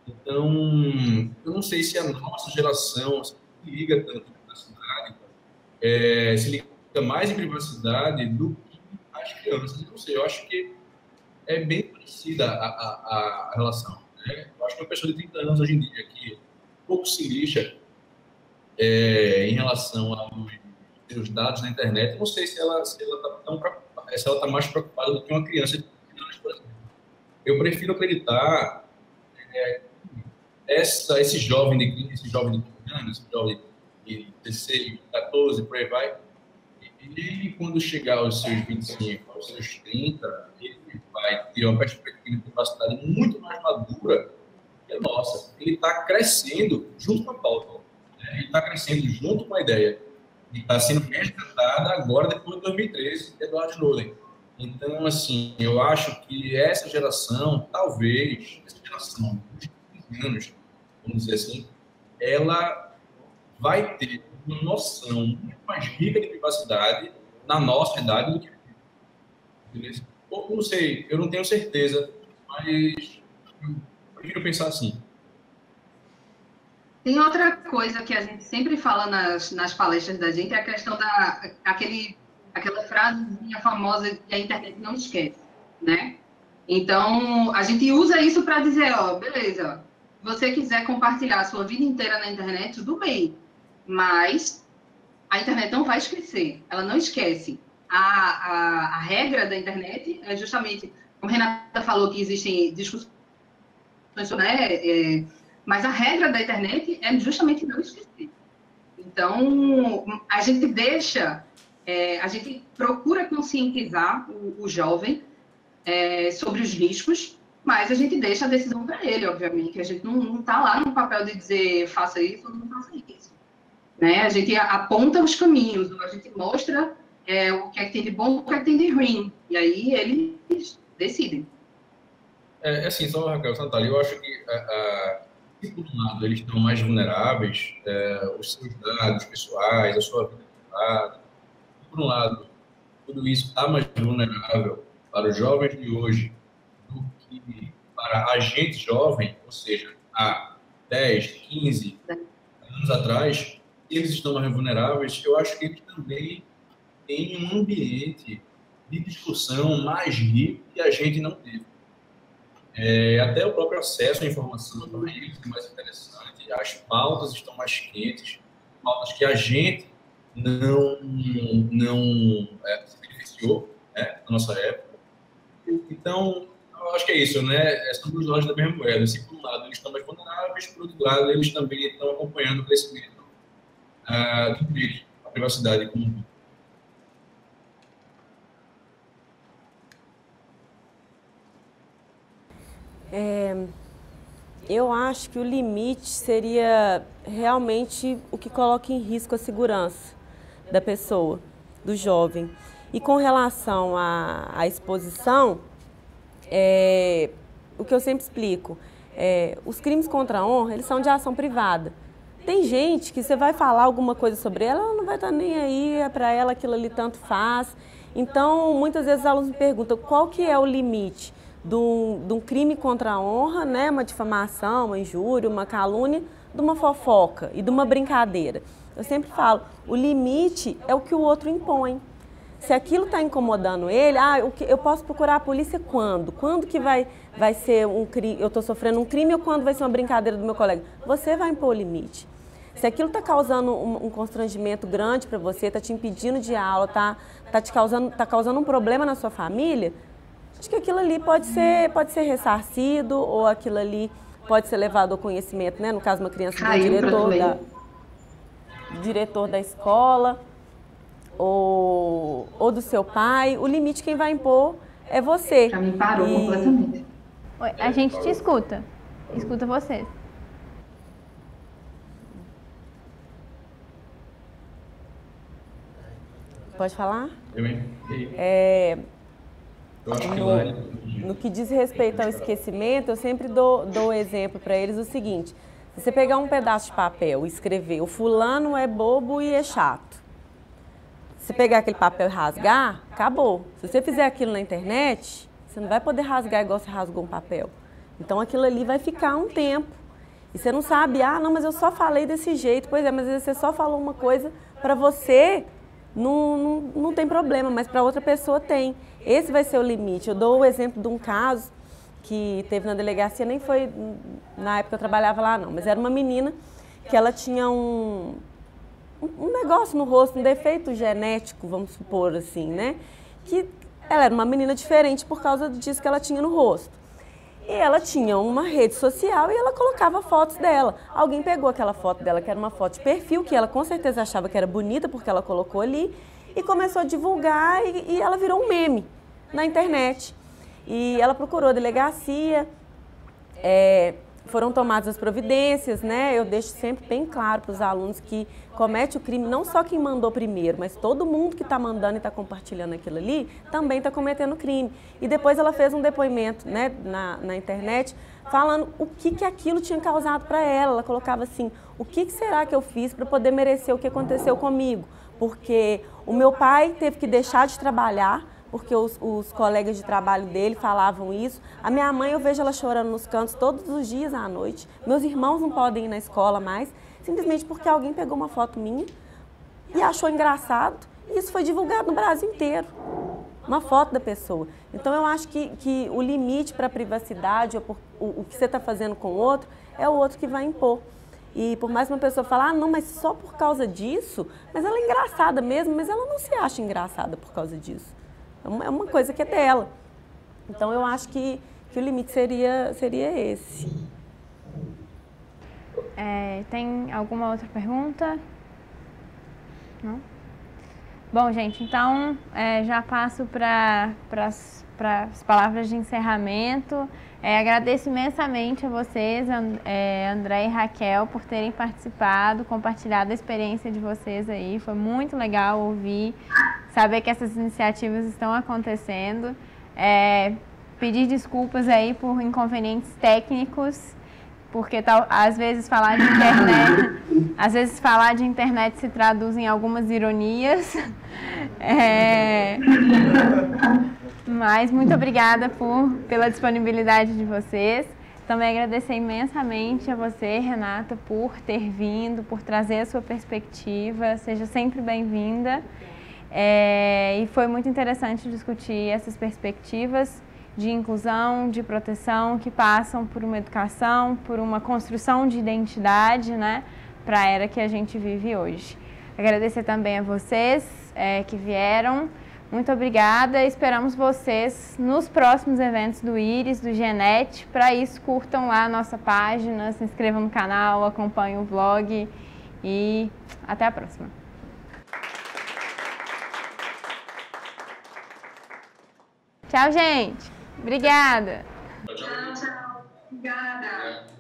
Então, eu não sei se a nossa geração se liga tanto em privacidade, é, se liga mais em privacidade do que as crianças. Eu não sei, eu acho que é bem parecida a, a, a relação. Né? Eu acho que uma pessoa de 30 anos hoje em dia que pouco se lixa é, em relação aos dados na internet, não sei se ela se ela está se ela está mais preocupada do que uma criança de 30 anos, por exemplo. Eu prefiro acreditar é, essa, esse jovem de 15, esse jovem de 15 anos, esse jovem de 16, 14, por aí vai, ele, quando chegar aos seus 25, aos seus 30, ele vai ter uma perspectiva de capacidade muito mais madura que a nossa. Ele está crescendo junto com a pauta. Né? Ele está crescendo junto com a ideia. E está sendo resgatada agora, depois de 2013, de Eduardo Snowden. Então, assim, eu acho que essa geração, talvez, essa geração dos 15 anos, vamos dizer assim, ela vai ter uma noção muito mais rica de privacidade na nossa idade do que beleza? Ou não sei, eu não tenho certeza, mas eu prefiro pensar assim. Tem outra coisa que a gente sempre fala nas, nas palestras da gente, é a questão da aquele, aquela frasezinha famosa que a internet não esquece, né? Então, a gente usa isso para dizer, ó, beleza, você quiser compartilhar a sua vida inteira na internet, tudo bem. Mas a internet não vai esquecer, ela não esquece. A, a, a regra da internet é justamente, como Renata falou, que existem discussões, né? É, mas a regra da internet é justamente não esquecer. Então, a gente deixa, é, a gente procura conscientizar o, o jovem é, sobre os riscos mas a gente deixa a decisão para ele, obviamente. A gente não está lá no papel de dizer faça isso ou não faça isso. Né? A gente aponta os caminhos, a gente mostra é, o que é que tem de bom, o que é que tem de ruim. E aí eles decidem. É, é assim, só Raquel Santali, eu acho que, a, por um lado eles estão mais vulneráveis, é, os seus dados pessoais, a sua vida privada, por um lado, tudo isso está mais vulnerável para os jovens de hoje que para a gente jovem, ou seja, há 10, 15 anos atrás, eles estão mais vulneráveis, eu acho que eles também têm um ambiente de discussão mais rico que a gente não teve. É, até o próprio acesso à informação eles é mais interessante, as pautas estão mais quentes, pautas que a gente não, não é, se beneficiou né, na nossa época. Então, eu acho que é isso, né? É, são duas lados da mesma moeda. Se por um lado eles estão mais vulneráveis, por outro lado eles também estão acompanhando o crescimento uh, do direito à privacidade como É, eu acho que o limite seria realmente o que coloca em risco a segurança da pessoa, do jovem. E com relação à, à exposição, é, o que eu sempre explico, é, os crimes contra a honra, eles são de ação privada. Tem gente que você vai falar alguma coisa sobre ela, ela não vai estar nem aí, é para ela aquilo ali tanto faz. Então, muitas vezes os alunos me perguntam qual que é o limite de um, de um crime contra a honra, né, uma difamação, uma injúria, uma calúnia, de uma fofoca e de uma brincadeira. Eu sempre falo, o limite é o que o outro impõe. Se aquilo está incomodando ele, ah, eu posso procurar a polícia quando? Quando que vai, vai ser um crime, eu estou sofrendo um crime ou quando vai ser uma brincadeira do meu colega? Você vai impor o limite. Se aquilo está causando um, um, constrangimento grande para você, está te impedindo de aula, está tá te causando, tá causando um problema na sua família, acho que aquilo ali pode ser, pode ser ressarcido ou aquilo ali pode ser levado ao conhecimento, né? No caso, uma criança do diretor da, diretor da escola ou, ou do seu pai. O limite quem vai impor é você. Já me parou e... completamente. Oi, a gente te escuta. Escuta você. Pode falar? Eu, hein? É, no, no, que diz respeito ao esquecimento, eu sempre dou, dou exemplo para eles o seguinte: se você pegar um pedaço de papel e escrever o fulano é bobo e é chato, se pegar aquele papel e rasgar, acabou. Se você fizer aquilo na internet, você não vai poder rasgar igual você rasgou um papel. Então aquilo ali vai ficar um tempo. E você não sabe, ah, não, mas eu só falei desse jeito. Pois é, mas você só falou uma coisa para você não, não, não tem problema, mas para outra pessoa tem. Esse vai ser o limite. Eu dou o exemplo de um caso que teve na delegacia, nem foi na época que eu trabalhava lá, não, mas era uma menina que ela tinha um, um negócio no rosto, um defeito genético, vamos supor assim, né? Que ela era uma menina diferente por causa disso que ela tinha no rosto. E ela tinha uma rede social e ela colocava fotos dela. Alguém pegou aquela foto dela, que era uma foto de perfil, que ela com certeza achava que era bonita porque ela colocou ali, e começou a divulgar e, e ela virou um meme na internet. E ela procurou a delegacia, é, foram tomadas as providências, né? Eu deixo sempre bem claro para os alunos que comete o crime não só quem mandou primeiro, mas todo mundo que está mandando e está compartilhando aquilo ali também está cometendo crime. E depois ela fez um depoimento, né, na, na internet falando o que que aquilo tinha causado para ela. Ela colocava assim: o que, que será que eu fiz para poder merecer o que aconteceu comigo? Porque o meu pai teve que deixar de trabalhar porque os, os, colegas de trabalho dele falavam isso. A minha mãe, eu vejo ela chorando nos cantos todos os dias à noite. Meus irmãos não podem ir na escola mais, simplesmente porque alguém pegou uma foto minha e achou engraçado. E isso foi divulgado no Brasil inteiro. Uma foto da pessoa. Então, eu acho que, que o limite para a privacidade, ou por, o, o que você está fazendo com o outro, é o outro que vai impor. E por mais uma pessoa falar, ah, não, mas só por causa disso, mas ela é engraçada mesmo, mas ela não se acha engraçada por causa disso. É uma coisa que é dela. Então eu acho que, que o limite seria, seria esse. É, tem alguma outra pergunta? Não? Bom, gente, então é, já passo para as palavras de encerramento. É, agradeço imensamente a vocês, é, André e Raquel, por terem participado, compartilhado a experiência de vocês aí. Foi muito legal ouvir, saber que essas iniciativas estão acontecendo. É, pedir desculpas aí por inconvenientes técnicos, porque tal, às vezes falar de internet, às vezes falar de internet se traduz em algumas ironias. É... Mas muito obrigada por, pela disponibilidade de vocês. Também agradecer imensamente a você, Renata, por ter vindo, por trazer a sua perspectiva. Seja sempre bem-vinda. É, e foi muito interessante discutir essas perspectivas de inclusão, de proteção, que passam por uma educação, por uma construção de identidade, né, para a era que a gente vive hoje. Agradecer também a vocês é, que vieram. Muito obrigada. Esperamos vocês nos próximos eventos do Iris, do Genet. Para isso, curtam lá a nossa página, se inscrevam no canal, acompanhem o vlog e até a próxima. Tchau, gente. Obrigada. Tchau, tchau. Obrigada.